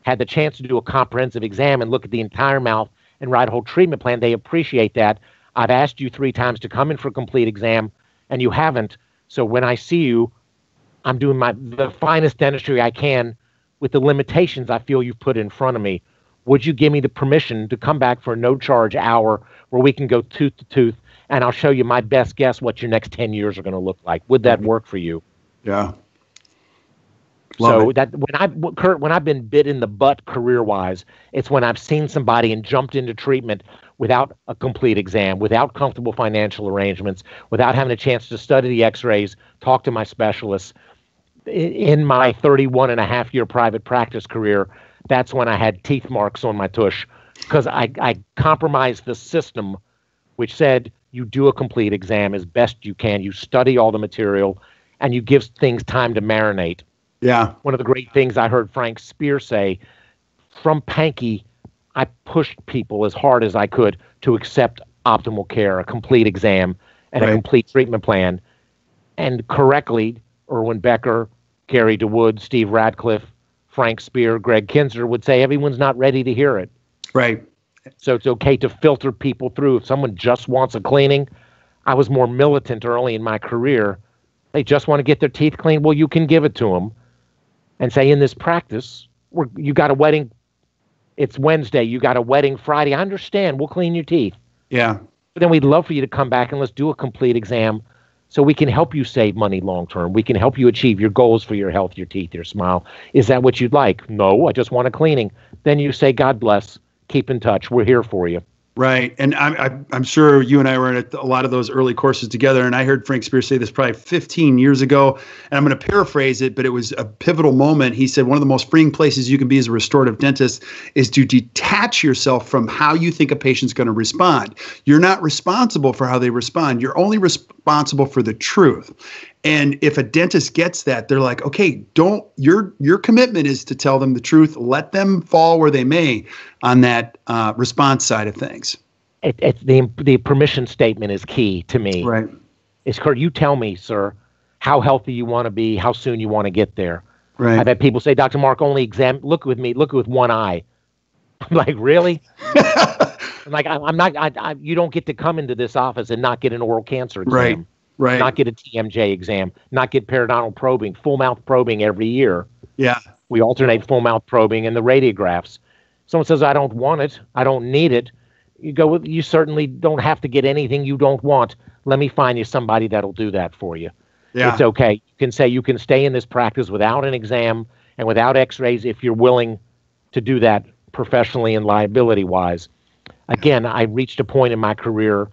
had the chance to do a comprehensive exam and look at the entire mouth and write a whole treatment plan. They appreciate that. I've asked you three times to come in for a complete exam, and you haven't. So when I see you, I'm doing my the finest dentistry I can with the limitations I feel you've put in front of me. Would you give me the permission to come back for a no charge hour where we can go tooth to tooth and I'll show you my best guess what your next 10 years are going to look like? Would that work for you? Yeah. Love so it. that when I Kirk, when I've been bit in the butt career wise, it's when I've seen somebody and jumped into treatment without a complete exam, without comfortable financial arrangements, without having a chance to study the X-rays, talk to my specialists. In my 31 and a half year private practice career, that's when I had teeth marks on my tush because I, I compromised the system, which said you do a complete exam as best you can, you study all the material, and you give things time to marinate yeah. One of the great things I heard Frank Spear say from Pankey, I pushed people as hard as I could to accept optimal care, a complete exam. and Right. a complete treatment plan. And correctly, Irwin Becker, Gary DeWood, Steve Ratcliff, Frank Spear, Greg Kinzer would say everyone's not ready to hear it. Right. So it's okay to filter people through. If someone just wants a cleaning, I was more militant early in my career. They just want to get their teeth cleaned. Well, you can give it to them and say, in this practice, we're, you got a wedding. It's Wednesday. You got a wedding Friday. I understand. We'll clean your teeth. Yeah. But then we'd love for you to come back and let's do a complete exam so we can help you save money long term. We can help you achieve your goals for your health, your teeth, your smile. Is that what you'd like? No, I just want a cleaning. Then you say, God bless. Keep in touch. We're here for you. Right. And I'm, I'm, sure you and I were in a, a lot of those early courses together. And I heard Frank Spears say this probably 15 years ago. And I'm going to paraphrase it, but it was a pivotal moment. He said one of the most freeing places you can be as a restorative dentist is to detach yourself from how you think a patient's going to respond. You're not responsible for how they respond, you're only responsible for the truth. And if a dentist gets that, they're like, okay, don't your your commitment is to tell them the truth. Let them fall where they may on that uh, response side of things. It, it, the, the permission statement is key to me. Right. It's Kirk, you tell me, sir, how healthy you want to be, how soon you want to get there. Right. I've had people say, Dr. Mark, only exam, look with me, look with one eye. I'm like, really? I'm like, I, I'm not, I, I, you don't get to come into this office and not get an oral cancer exam. Right. Right. Not get a TMJ exam, not get periodontal probing, full mouth probing every year. yeah. We alternate full mouth probing and the radiographs. Someone says, I don't want it, I don't need it. You go, with, you certainly don't have to get anything you don't want. Let me find you somebody that'll do that for you. Yeah. It's okay. You can say you can stay in this practice without an exam and without x rays if you're willing to do that professionally and liability wise. Again, I reached a point in my career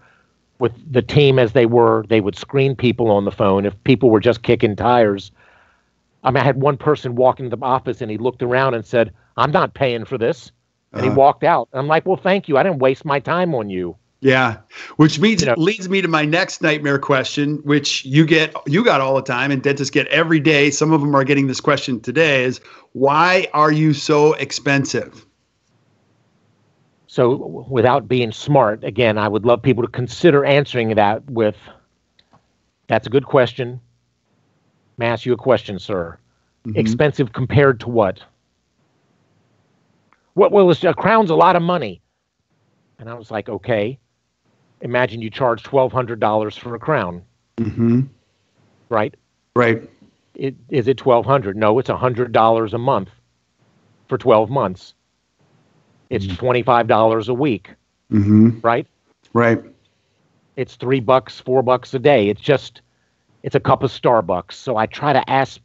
with the team as they were, they would screen people on the phone. If people were just kicking tires, I mean, I had one person walk into the office and he looked around and said, I'm not paying for this. And he Uh-huh. walked out. I'm like, well, thank you. I didn't waste my time on you. Yeah, which means You know- leads me to my next nightmare question, which you get you got all the time, and dentists get every day. Some of them are getting this question today: is why are you so expensive? So, without being smart, again, I would love people to consider answering that with that's a good question. May I ask you a question, sir? Mhm. Expensive compared to what? What well, a crown's a lot of money. And I was like, okay. Imagine you charge twelve hundred dollars for a crown, Mm-hmm. right? Right. It, is it twelve hundred? No, it's hundred dollars a month for twelve months. It's twenty five dollars a week, Mhm. right? Right. it's three bucks, four bucks a day. It's just, it's a cup of Starbucks. So I try to ask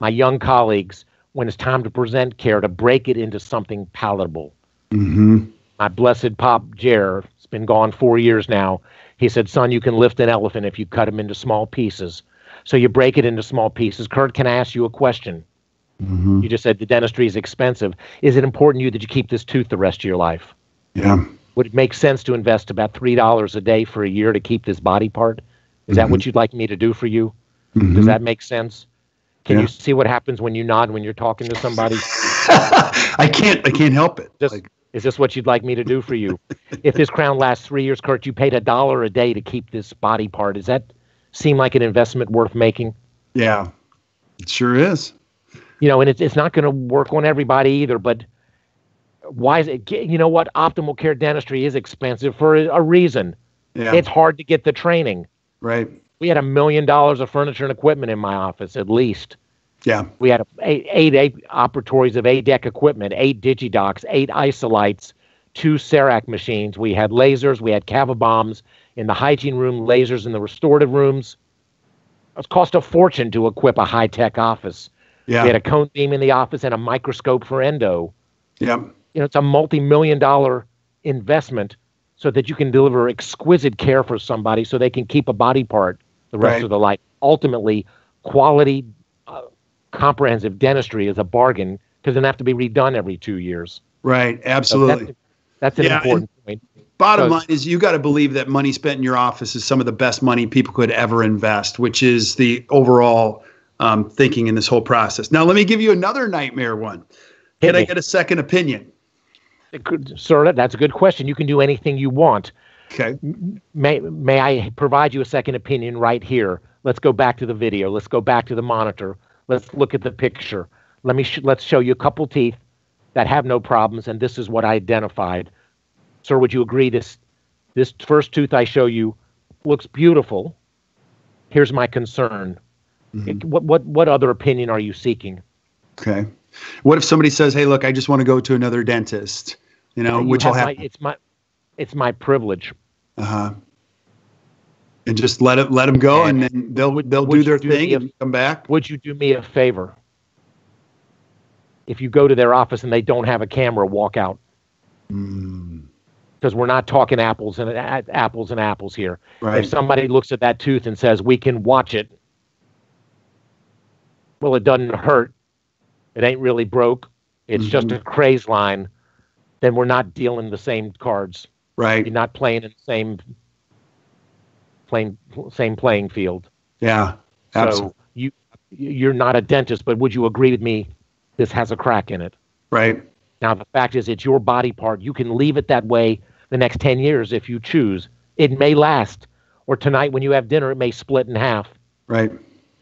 my young colleagues when it's time to present care to break it into something palatable. Mhm. My blessed pop Jer, has been gone four years now. He said, "Son, you can lift an elephant if you cut him into small pieces." So you break it into small pieces. Kirk, can I ask you a question? Mhm. You just said the dentistry is expensive. Is it important to you that you keep this tooth the rest of your life? Yeah. Would it make sense to invest about three dollars a day for a year to keep this body part? Is that what you'd like me to do for you? Does Mhm. that make sense? Can Yeah. you see what happens when you nod when you're talking to somebody? I can't. I can't help it. Just, Like, is this what you'd like me to do for you? if this crown lasts three years, Kirk, you paid a dollar a day to keep this body part. Does that seem like an investment worth making? yeah, it sure is. You know, and it's it's not going to work on everybody either. But why is it? You know what? Optimal care dentistry is expensive for a, reason. Yeah. It's hard to get the training. right. We had a million dollars of furniture and equipment in my office, at least. Yeah. We had eight, eight, eight operatories of ADEC equipment, eight Digidocs, eight isolites, two CEREC machines. We had lasers, we had Cavitrons in the hygiene room, lasers in the restorative rooms. It cost a fortune to equip a high tech office. We had a cone beam in the office and a microscope for endo. Yeah. You know, it's a multi million dollar investment so that you can deliver exquisite care for somebody so they can keep a body part the rest Right. of their life. Ultimately, quality, uh, comprehensive dentistry is a bargain because it have to be redone every two years. Right. So Absolutely. That's, that's an Yeah, important point. Bottom So- line is you got to believe that money spent in your office is some of the best money people could ever invest, which is the overall um, thinking in this whole process. Now, let me give you another nightmare one. Can I get a second opinion? It could- Sir, that's a good question. You can do anything you want. Okay. May may I provide you a second opinion right here? Let's go back to the video. Let's go back to the monitor. Let's look at the picture. Let me sh- let's show you a couple teeth that have no problems, and this is what I identified. Sir, would you agree this this first tooth I show you looks beautiful? Here's my concern. Mhm. What what what other opinion are you seeking? Okay. What if somebody says, "Hey, look, I just want to go to another dentist," you know, You which will have happen. my, it's my it's my privilege. Uh huh. And just let it let them go, and then they'll Would- they'll would do their do thing a- and come back. Would you do me a favor? If you go to their office and they don't have a camera, walk out Mm, because we're not talking apples and a- apples and apples here. right. If somebody looks at that tooth and says we can watch it, well, it doesn't hurt. It ain't really broke. It's just Mm-hmm. a craze line. Then we're not dealing the same cards. right. You're not playing in the same playing same playing field. Yeah. Absolutely. So you you're not a dentist, but would you agree with me? This has a crack in it. right. Now the fact is, it's your body part. You can leave it that way the next ten years if you choose. It may last, or tonight when you have dinner, it may split in half. Right.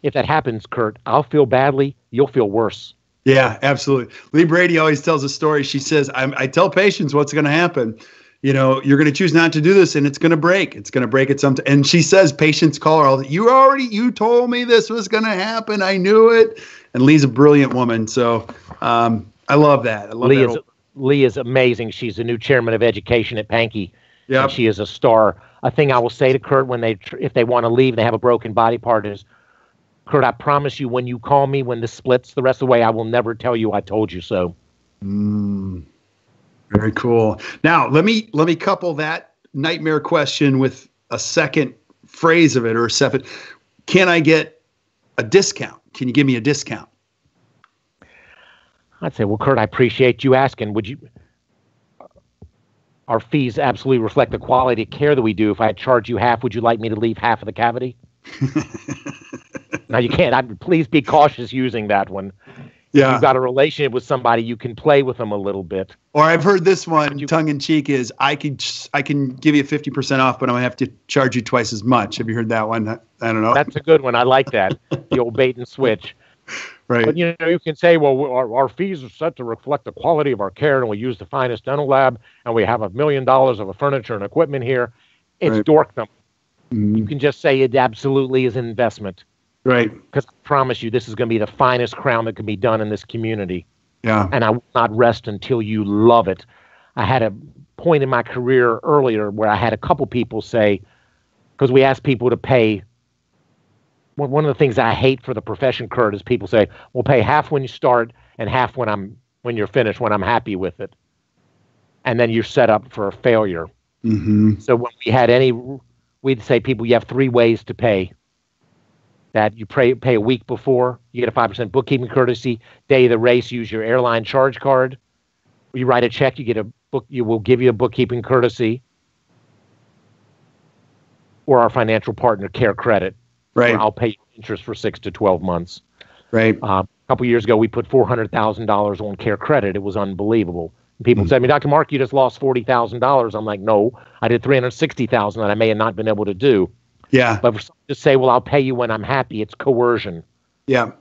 If that happens, Kirk, I'll feel badly. You'll feel worse. Yeah, absolutely. Lee Brady always tells a story. She says, I'm, I tell patients what's going to happen. You know, you're going to choose not to do this and it's going to break. It's going to break at some time. And she says, patients call her all You already, you told me this was going to happen. I knew it. And Lee's a brilliant woman. So um, I love that. I love Lee that. is Lee is amazing. She's the new chairman of education at Pankey. Yep. and she is a star. A thing I will say to Kirk when they tr- if they want to leave they have a broken body part is, Kirk, I promise you when you call me when this splits the rest of the way, I will never tell you I told you so. Mm, very cool. Now let me let me couple that nightmare question with a second phrase of it or a second. Can I get a discount? Can you give me a discount? I'd say, well, Kirk, I appreciate you asking. Would you? Our fees absolutely reflect the quality of care that we do. If I charge you half, would you like me to leave half of the cavity? now you can't. I, please be cautious using that one. Yeah. You've got a relationship with somebody, you can play with them a little bit. Or I've heard this one You- tongue in cheek is I could I can give you fifty percent off, but I'm gonna have to charge you twice as much. Have you heard that one? I, I don't know. That's a good one. I like that. The old bait and switch. right. But you know, you can say, well, our, our fees are set to reflect the quality of our care, and we use the finest dental lab, and we have a million dollars of a furniture and equipment here. It's Right. Dorkdom. You can just say it absolutely is an investment right. because I promise you, this is going to be the finest crown that can be done in this community, Yeah. and I will not rest until you love it. I had a point in my career earlier where I had a couple people say, because we asked people to pay. One one of the things I hate for the profession, Kirk, is people say, "We'll pay half when you start and half when I'm when you're finished, when I'm happy with it," and then you're set up for a failure. Mm-hmm. So when we had any, we'd say people, you have three ways to pay. That you pay pay a week before, you get a five percent bookkeeping courtesy. Day of the race, use your airline charge card. You write a check, you get a book. You will give you a bookkeeping courtesy, or our financial partner, Care Credit. Right. I'll pay interest for six to twelve months. Right. Uh, a couple years ago, we put four hundred thousand dollars on Care Credit. It was unbelievable. People hmm. said to me, "Dr. Mark, you just lost forty thousand dollars." I'm like, "No, I did three hundred sixty thousand that I may have not been able to do." Yeah. But for someone to say, "Well, I'll pay you when I'm happy," it's coercion. Yeah.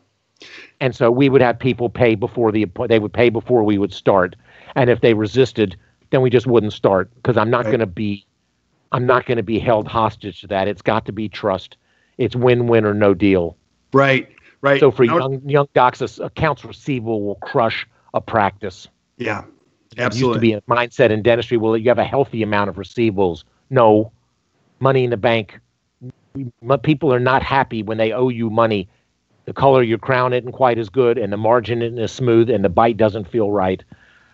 And so we would have people pay before the they would pay before we would start. And if they resisted, then we just wouldn't start because I'm not Right. going to be I'm not going to be held hostage to that. It's got to be trust. It's win-win or no deal. Right. Right. So for young young docs, accounts receivable will crush a practice. Yeah. It used to be a mindset in dentistry. Well, you have a healthy amount of receivables. No, money in the bank. People are not happy when they owe you money. The color of your crown isn't quite as good, and the margin isn't as smooth, and the bite doesn't feel right.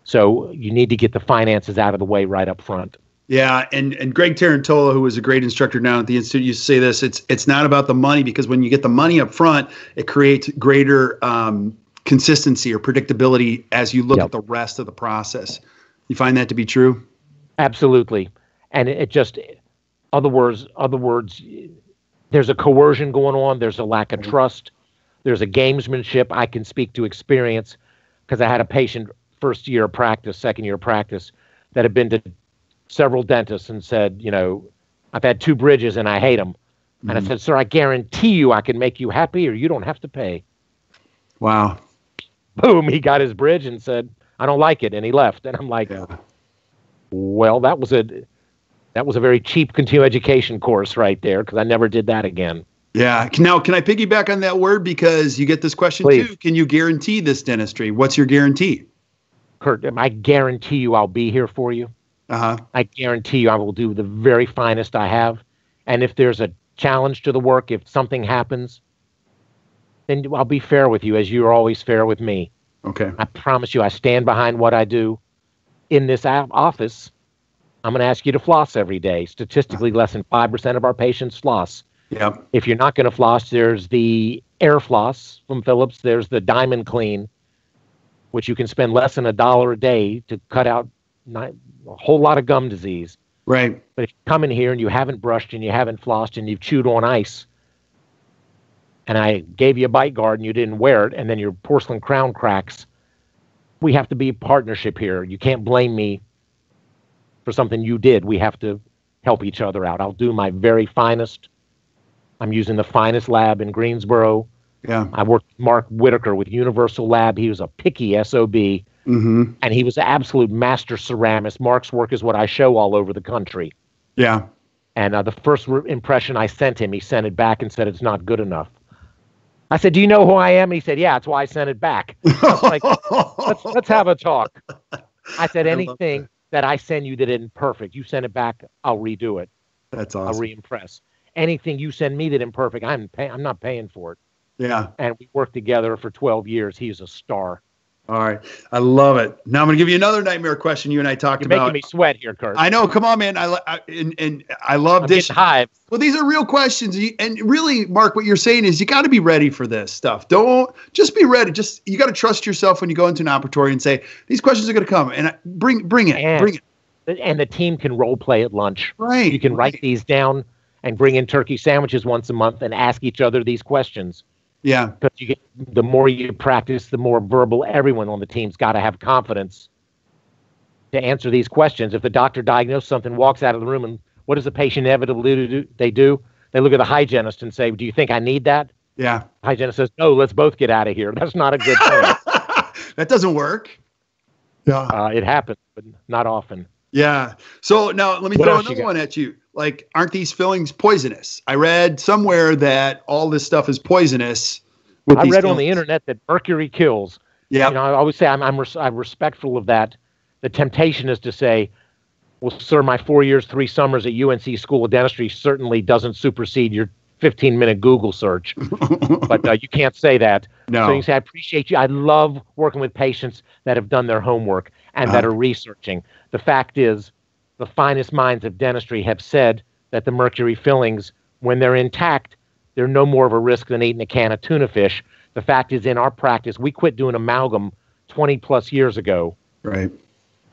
So you need to get the finances out of the way right up front. Yeah, and and Greg Tarantola, who is a great instructor down at the institute, used to say this: it's it's not about the money because when you get the money up front, it creates greater um, consistency or predictability as you look Yep. at the rest of the process. You find that to be true? Absolutely, and it, it just other words, other words. There's a coercion going on. There's a lack of trust. There's a gamesmanship. I can speak to experience because I had a patient first year of practice, second year of practice, that had been to several dentists and said, you know, I've had two bridges and I hate them. Mm-hmm. And I mm-hmm. said, sir, I guarantee you I can make you happy or you don't have to pay. Wow. Boom. He got his bridge and said, I don't like it. And he left. And I'm like, yeah. well, that was a, that was a very cheap continuing education course right there because I never did that again. Yeah. Now, can I piggyback on that word because you get this question Please. too? Can you guarantee this dentistry? What's your guarantee? Kirk, I guarantee you I'll be here for you. Uh-huh. I guarantee you I will do the very finest I have. And if there's a challenge to the work, if something happens, then I'll be fair with you as you're always fair with me. Okay. I promise you I stand behind what I do. In this office, I'm going to ask you to floss every day. Statistically, less than 5% of our patients floss. Yep. If you're not going to floss, there's the air floss from Philips, there's the diamond clean, which you can spend less than a dollar a day to cut out a whole lot of gum disease. Right. But if you come in here and you haven't brushed and you haven't flossed and you've chewed on ice, and I gave you a bite guard and you didn't wear it, and then your porcelain crown cracks, we have to be a partnership here. You can't blame me for something you did. We have to help each other out. I'll do my very finest. I'm using the finest lab in Greensboro. Yeah. I worked with Mark Whitaker with Universal Lab. He was a picky SOB. Mm-hmm. And he was an absolute master ceramist. Mark's work is what I show all over the country. Yeah. And uh, the first re- impression I sent him, he sent it back and said it's not good enough. I said, "Do you know who I am?" He said, "Yeah, that's why I sent it back." like, let's let's have a talk. I said, "Anything I that. that I send you that isn't perfect, you send it back. I'll redo it. That's awesome. I'll re-impress. Anything you send me that imperfect, I'm pay- I'm not paying for it." Yeah. And we worked together for 12 years. He's a star. All right. I love it. Now I'm going to give you another nightmare question you and I talked You're about. making me sweat here, Kirk. I know. Come on, man. I, I and, and I love I'm this. Hives. Well, these are real questions. And really, Mark, what you're saying is you got to be ready for this stuff. Don't just be ready. Just you got to trust yourself when you go into an operatory and say, these questions are going to come and bring, bring it, and, bring it. And the team can role play at lunch. Right. You can right. write these down and bring in turkey sandwiches once a month and ask each other these questions. Yeah. Because you get the more you practice, the more verbal everyone on the team's got to have confidence to answer these questions. If the doctor diagnoses something, walks out of the room, and what does the patient inevitably do? They do. They look at the hygienist and say, "Do you think I need that?" Yeah. The hygienist says, "No, let's both get out of here." That's not a good thing. that doesn't work. Yeah. Uh, it happens, but not often. Yeah. So now let me what throw another one at you like, aren't these fillings poisonous? I read somewhere that all this stuff is poisonous. I read fillings. on the internet that mercury kills. Yeah. You know, I always say I'm, I'm, res- I'm respectful of that. The temptation is to say, well, sir, my four years, three summers at UNC School of Dentistry certainly doesn't supersede your 15 minute Google search. but uh, you can't say that. No. So you say, I appreciate you. I love working with patients that have done their homework and uh that uh-huh. are researching. The fact is, the finest minds of dentistry have said that the mercury fillings, when they're intact, they're no more of a risk than eating a can of tuna fish. The fact is, in our practice, we quit doing amalgam 20 plus years ago. Right.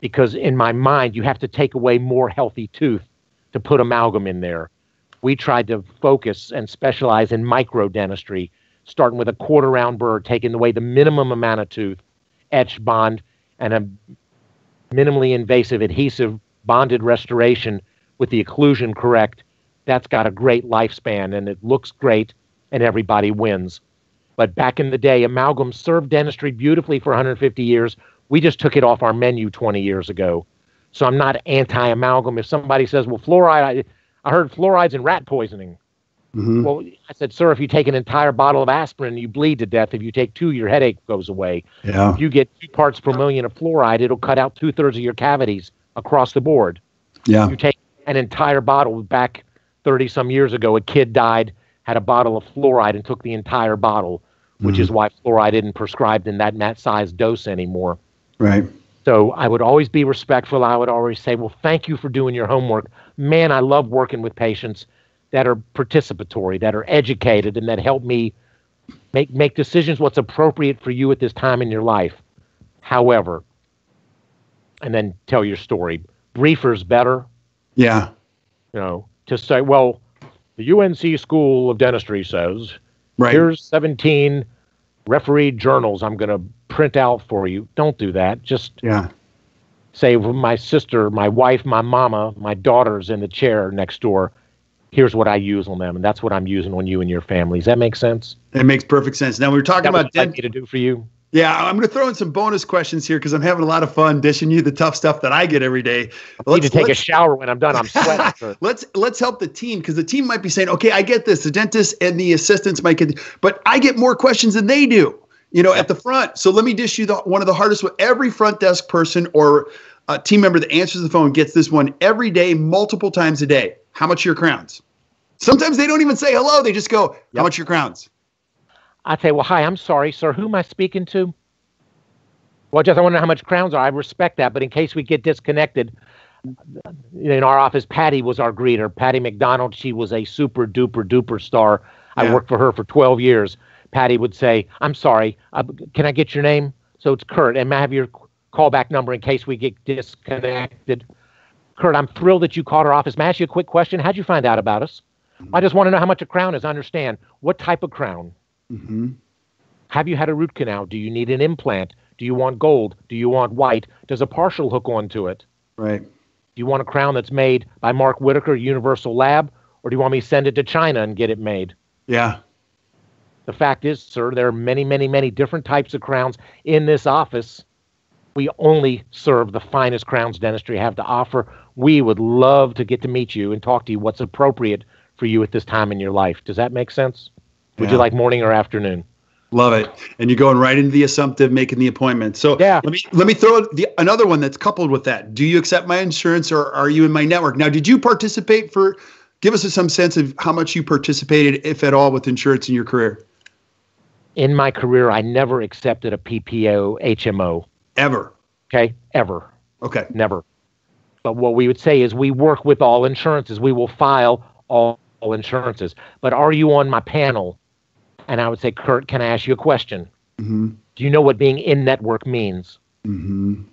Because in my mind, you have to take away more healthy tooth to put amalgam in there. We tried to focus and specialize in micro dentistry, starting with a quarter round burr, taking away the minimum amount of tooth, etch bond, and a minimally invasive adhesive bonded restoration with the occlusion correct, that's got a great lifespan and it looks great and everybody wins. But back in the day, amalgam served dentistry beautifully for 150 years. We just took it off our menu 20 years ago. So I'm not anti amalgam. If somebody says, well, fluoride, I, I heard fluoride's in rat poisoning. Mm-hmm. Well, I said, sir, if you take an entire bottle of aspirin, you bleed to death. If you take two, your headache goes away. Yeah. If you get two parts per million of fluoride, it'll cut out two thirds of your cavities across the board. Yeah. You take an entire bottle back 30 some years ago, a kid died, had a bottle of fluoride, and took the entire bottle, which mm-hmm. is why fluoride isn't prescribed in that, that size dose anymore. Right. So I would always be respectful. I would always say, well, thank you for doing your homework. Man, I love working with patients that are participatory, that are educated, and that help me make, make decisions what's appropriate for you at this time in your life. However, and then tell your story briefer's better. Yeah. You know, to say, well, the UNC School of Dentistry says, right. here's 17 refereed journals I'm going to print out for you. Don't do that. Just yeah. say well, my sister, my wife, my mama, my daughter's in the chair next door. Here's what I use on them, and that's what I'm using on you and your family. Does that make sense? It makes perfect sense. Now we are talking about that about dent- to do for you. Yeah, I'm going to throw in some bonus questions here because I'm having a lot of fun dishing you the tough stuff that I get every day. I need to take a shower when I'm done. I'm sweating. let's let's help the team because the team might be saying, "Okay, I get this. The dentist and the assistants might get, but I get more questions than they do." You know, at the front. So let me dish you the one of the hardest. Every front desk person or a team member that answers the phone gets this one every day, multiple times a day. How much are your crowns? Sometimes they don't even say hello. They just go, "How much are your crowns?" I say, well, hi, I'm sorry, sir. Who am I speaking to? Well, just I wonder how much crowns are. I respect that, but in case we get disconnected, in our office, Patty was our greeter. Patty McDonald. She was a super duper duper star. Yeah. I worked for her for 12 years. Patty would say, "I'm sorry. Uh, can I get your name?" So it's Kirk, and may I have your callback number in case we get disconnected? Kirk, I'm thrilled that you called our office. May I ask you a quick question? How'd you find out about us? I just want to know how much a crown is. I understand. What type of crown? Mm-hmm. Have you had a root canal? Do you need an implant? Do you want gold? Do you want white? Does a partial hook onto it? Right. Do you want a crown that's made by Mark Whitaker, Universal Lab, or do you want me to send it to China and get it made? Yeah. The fact is, sir, there are many, many, many different types of crowns in this office. We only serve the finest crowns dentistry have to offer. We would love to get to meet you and talk to you what's appropriate for you at this time in your life. Does that make sense? Would yeah. you like morning or afternoon? Love it. And you're going right into the assumptive, making the appointment. So yeah. let me let me throw the, another one that's coupled with that. Do you accept my insurance or are you in my network? Now, did you participate for give us some sense of how much you participated, if at all, with insurance in your career? In my career, I never accepted a PPO HMO. Ever. Okay. Ever. Okay. Never. But what we would say is we work with all insurances. We will file all insurances. But are you on my panel? And I would say, Kirk, can I ask you a question? Mm-hmm. Do you know what being in network means? Mm-hmm.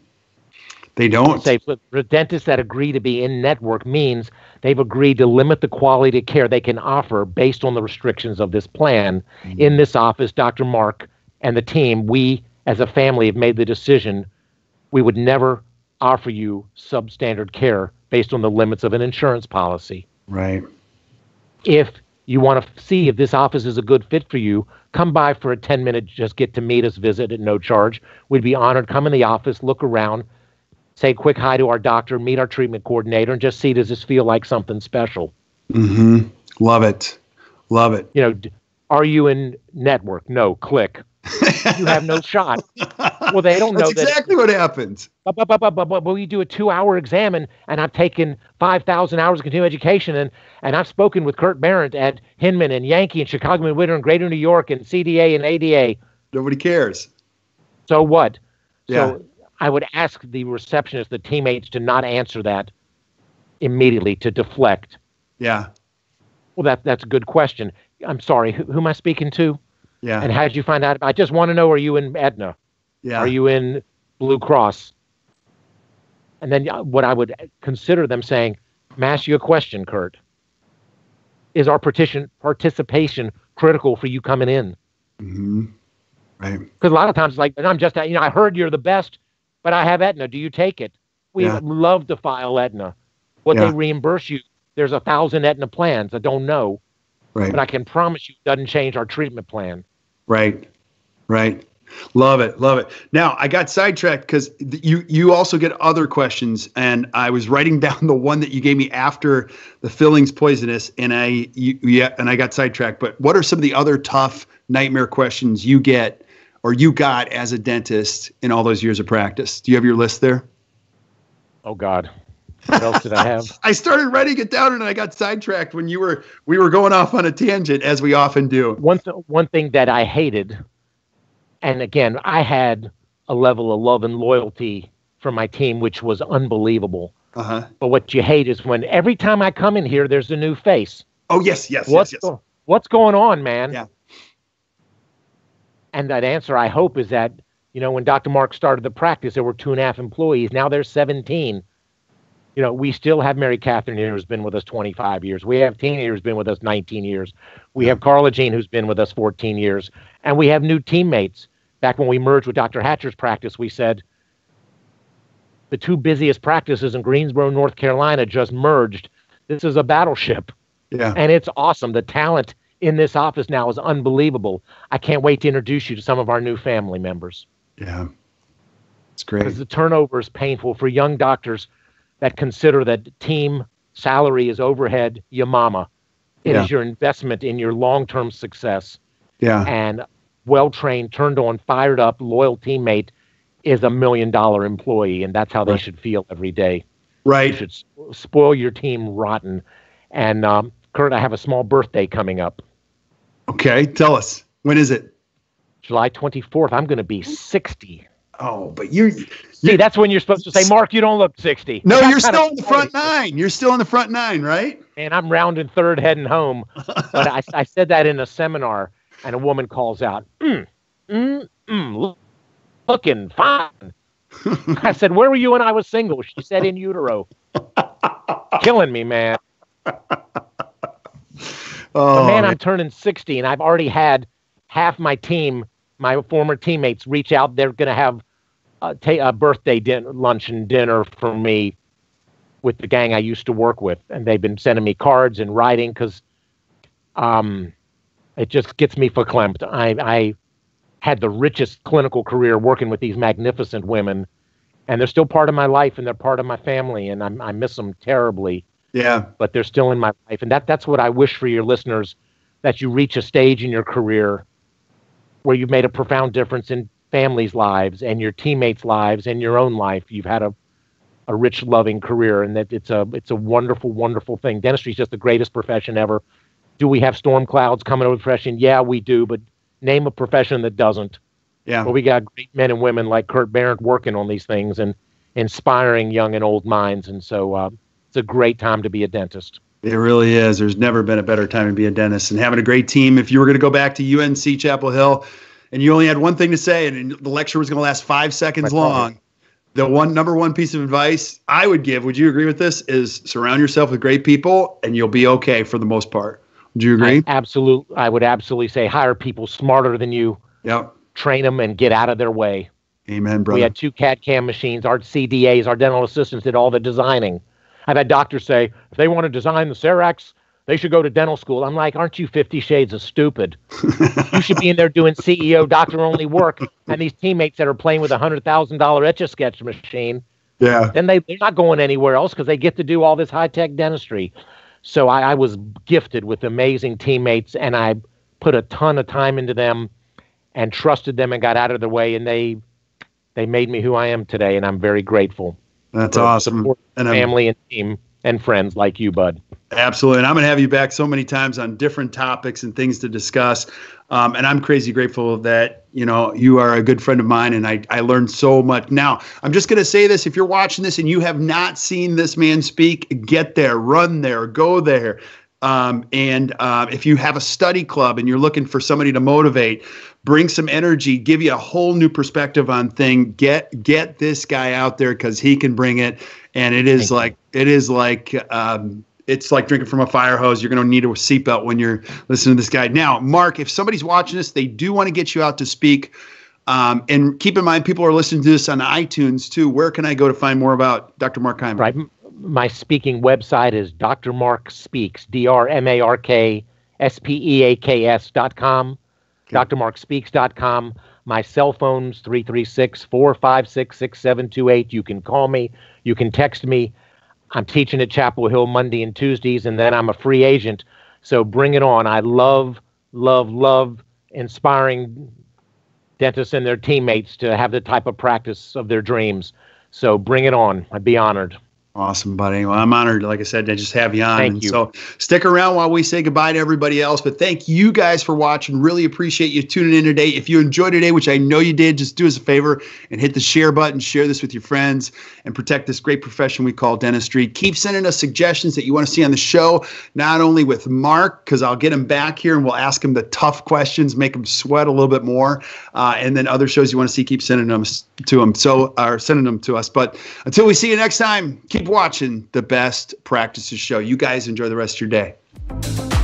They don't. Say the dentists that agree to be in network means they've agreed to limit the quality of care they can offer based on the restrictions of this plan. Mm-hmm. In this office, Dr. Mark and the team, we as a family have made the decision we would never offer you substandard care based on the limits of an insurance policy. Right. If you want to see if this office is a good fit for you, come by for a 10 minute just get to meet us visit at no charge. We'd be honored. Come in the office, look around, say a quick hi to our doctor, meet our treatment coordinator, and just see does this feel like something special? Mm-hmm. Love it. Love it. You know, are you in network? No, click. You have no shot. Well, they don't know That's exactly what happens. But, but, but, but, but, we do a two-hour exam, and, and I've taken 5,000 hours of continuing education, and, and I've spoken with Kirk Behrendt at Hinman and Yankee and Chicago Midwinter and Greater New York and CDA and ADA. Nobody cares. So what? Yeah. So I would ask the receptionist, the teammates, to not answer that immediately, to deflect. Yeah. Well, that that's a good question. I'm sorry. Who, who am I speaking to? Yeah. And how did you find out? I just want to know: Are you in Aetna? Yeah. Are you in Blue Cross? And then uh, what I would consider them saying, ask you a question, Kirk. Is our partition participation critical for you coming in? Mm-hmm. Right. Because a lot of times, like, I'm just, you know, I heard you're the best, but I have Aetna. Do you take it? We yeah. love to file Aetna. What yeah. they reimburse you, there's a thousand Aetna plans. I don't know. Right. But I can promise you it doesn't change our treatment plan. Right. Right. Love it, love it. Now I got sidetracked because you you also get other questions, and I was writing down the one that you gave me after the fillings poisonous, and I you, yeah, and I got sidetracked. But what are some of the other tough nightmare questions you get or you got as a dentist in all those years of practice? Do you have your list there? Oh God, what else did I have? I started writing it down and I got sidetracked when you were we were going off on a tangent as we often do. One th- one thing that I hated, and again I had a level of love and loyalty for my team which was unbelievable. Uh-huh. But what you hate is when every time I come in here, there's a new face. Oh yes, yes, what's yes, yes. Go- what's going on, man? Yeah. And that answer, I hope, is that you know when Dr. Mark started the practice, there were two and a half employees. Now there's 17 you know, we still have Mary Catherine here who's been with us 25 years. We have Tina who's been with us 19 years. We have Carla Jean who's been with us 14 years. And we have new teammates. Back when we merged with Dr. Hatcher's practice, we said, the two busiest practices in Greensboro, North Carolina just merged. This is a battleship. Yeah. And it's awesome. The talent in this office now is unbelievable. I can't wait to introduce you to some of our new family members. Yeah. It's great. Because the turnover is painful for young doctors that consider that team salary is overhead, your mama. It Yeah. is your investment in your long term success. Yeah. And well trained, turned on, fired up, loyal teammate is a million dollar employee. And that's how they should feel every day. You Right. should spoil your team rotten. And um, Kirk, I have a small birthday coming up. Okay. Tell us. When is it? July 24th, I'm going to be 60. Oh, but you're See, that's when you're supposed to say, Mark, you don't look 60. no, you're still in the front nine. You're still in the front nine, right? And I'm rounding third, heading home. But I, I said that in a seminar, and a woman calls out, mm, mm, mm, look- looking fine. I said, Where were you when I was single? She said, In utero. Killing me, man. Oh, But man, I'm turning 60, and I've already had half my team, my former teammates, reach out. They're going to have a, ta- a birthday din- lunch and dinner for me with the gang I used to work with, and they've been sending me cards and writing because um, it just gets me verklempt. I, I had the richest clinical career working with these magnificent women, and they're still part of my life and they're part of my family, and I'm, I miss them terribly yeah. but they're still in my life. And that that's what I wish for your listeners that you reach a stage in your career where you've made a profound difference in families' lives and your teammates' lives and your own life. You've had a a rich, loving career, and that it's a it's a wonderful, wonderful thing. Dentistry is just the greatest profession ever. Do we have storm clouds coming over the profession? Yeah, we do. But name a profession that doesn't. Yeah. But we got great men and women like Kirk Behrendt working on these things and inspiring young and old minds. And so uh, it's a great time to be a dentist. It really is. There's never been a better time to be a dentist and having a great team. If you were going to go back to UNC Chapel Hill and you only had one thing to say and the lecture was going to last five seconds My problem. long, the one number one piece of advice I would give, would you agree with this, is surround yourself with great people and you'll be okay for the most part. Do you agree? I absolute, I would absolutely say hire people smarter than you, yep. train them, and get out of their way. Amen, brother. We had two CAD CAM machines. Our CDAs, our dental assistants, did all the designing. I've had doctors say if they want to design the CERECs, they should go to dental school. I'm like, aren't you Fifty Shades of Stupid? you should be in there doing CEO doctor only work. And these teammates that are playing with a hundred thousand dollar etch a sketch machine, yeah. then they, they're not going anywhere else because they get to do all this high tech dentistry. So I, I was gifted with amazing teammates, and I put a ton of time into them, and trusted them, and got out of their way, and they they made me who I am today, and I'm very grateful. That's awesome. And I'm, family and team and friends like you, bud. Absolutely. And I'm going to have you back so many times on different topics and things to discuss. Um, and I'm crazy grateful that, you know, you are a good friend of mine and I, I learned so much. Now, I'm just going to say this. If you're watching this and you have not seen this man speak, get there, run there, go there. Um, and uh, if you have a study club and you're looking for somebody to motivate, bring some energy, give you a whole new perspective on thing. Get get this guy out there because he can bring it. And it is Thank you. like it is like um, it's like drinking from a fire hose. You're going to need a seatbelt when you're listening to this guy. Now, Mark, if somebody's watching this, they do want to get you out to speak. Um, and keep in mind, people are listening to this on iTunes too. Where can I go to find more about Dr. Mark Hyman? Right. My speaking website is Dr. Mark Speaks, D R M A R K S P E A K S dot com, drmarkspeaks.com. My cell phone's 336 456 6728. You can call me, you can text me. I'm teaching at Chapel Hill Monday and Tuesdays, and then I'm a free agent. So bring it on. I love, love, love inspiring dentists and their teammates to have the type of practice of their dreams. So bring it on. I'd be honored. Awesome, buddy. Well, I'm honored, like I said, to just have you on. Thank you. So stick around while we say goodbye to everybody else. But thank you guys for watching. Really appreciate you tuning in today. If you enjoyed today, which I know you did, just do us a favor and hit the share button, share this with your friends, and protect this great profession we call dentistry. Keep sending us suggestions that you want to see on the show, not only with Mark, because I'll get him back here and we'll ask him the tough questions, make him sweat a little bit more. Uh, and then other shows you want to see, keep sending them to him. So, or sending them to us. But until we see you next time, keep watching the best practices show. You guys enjoy the rest of your day.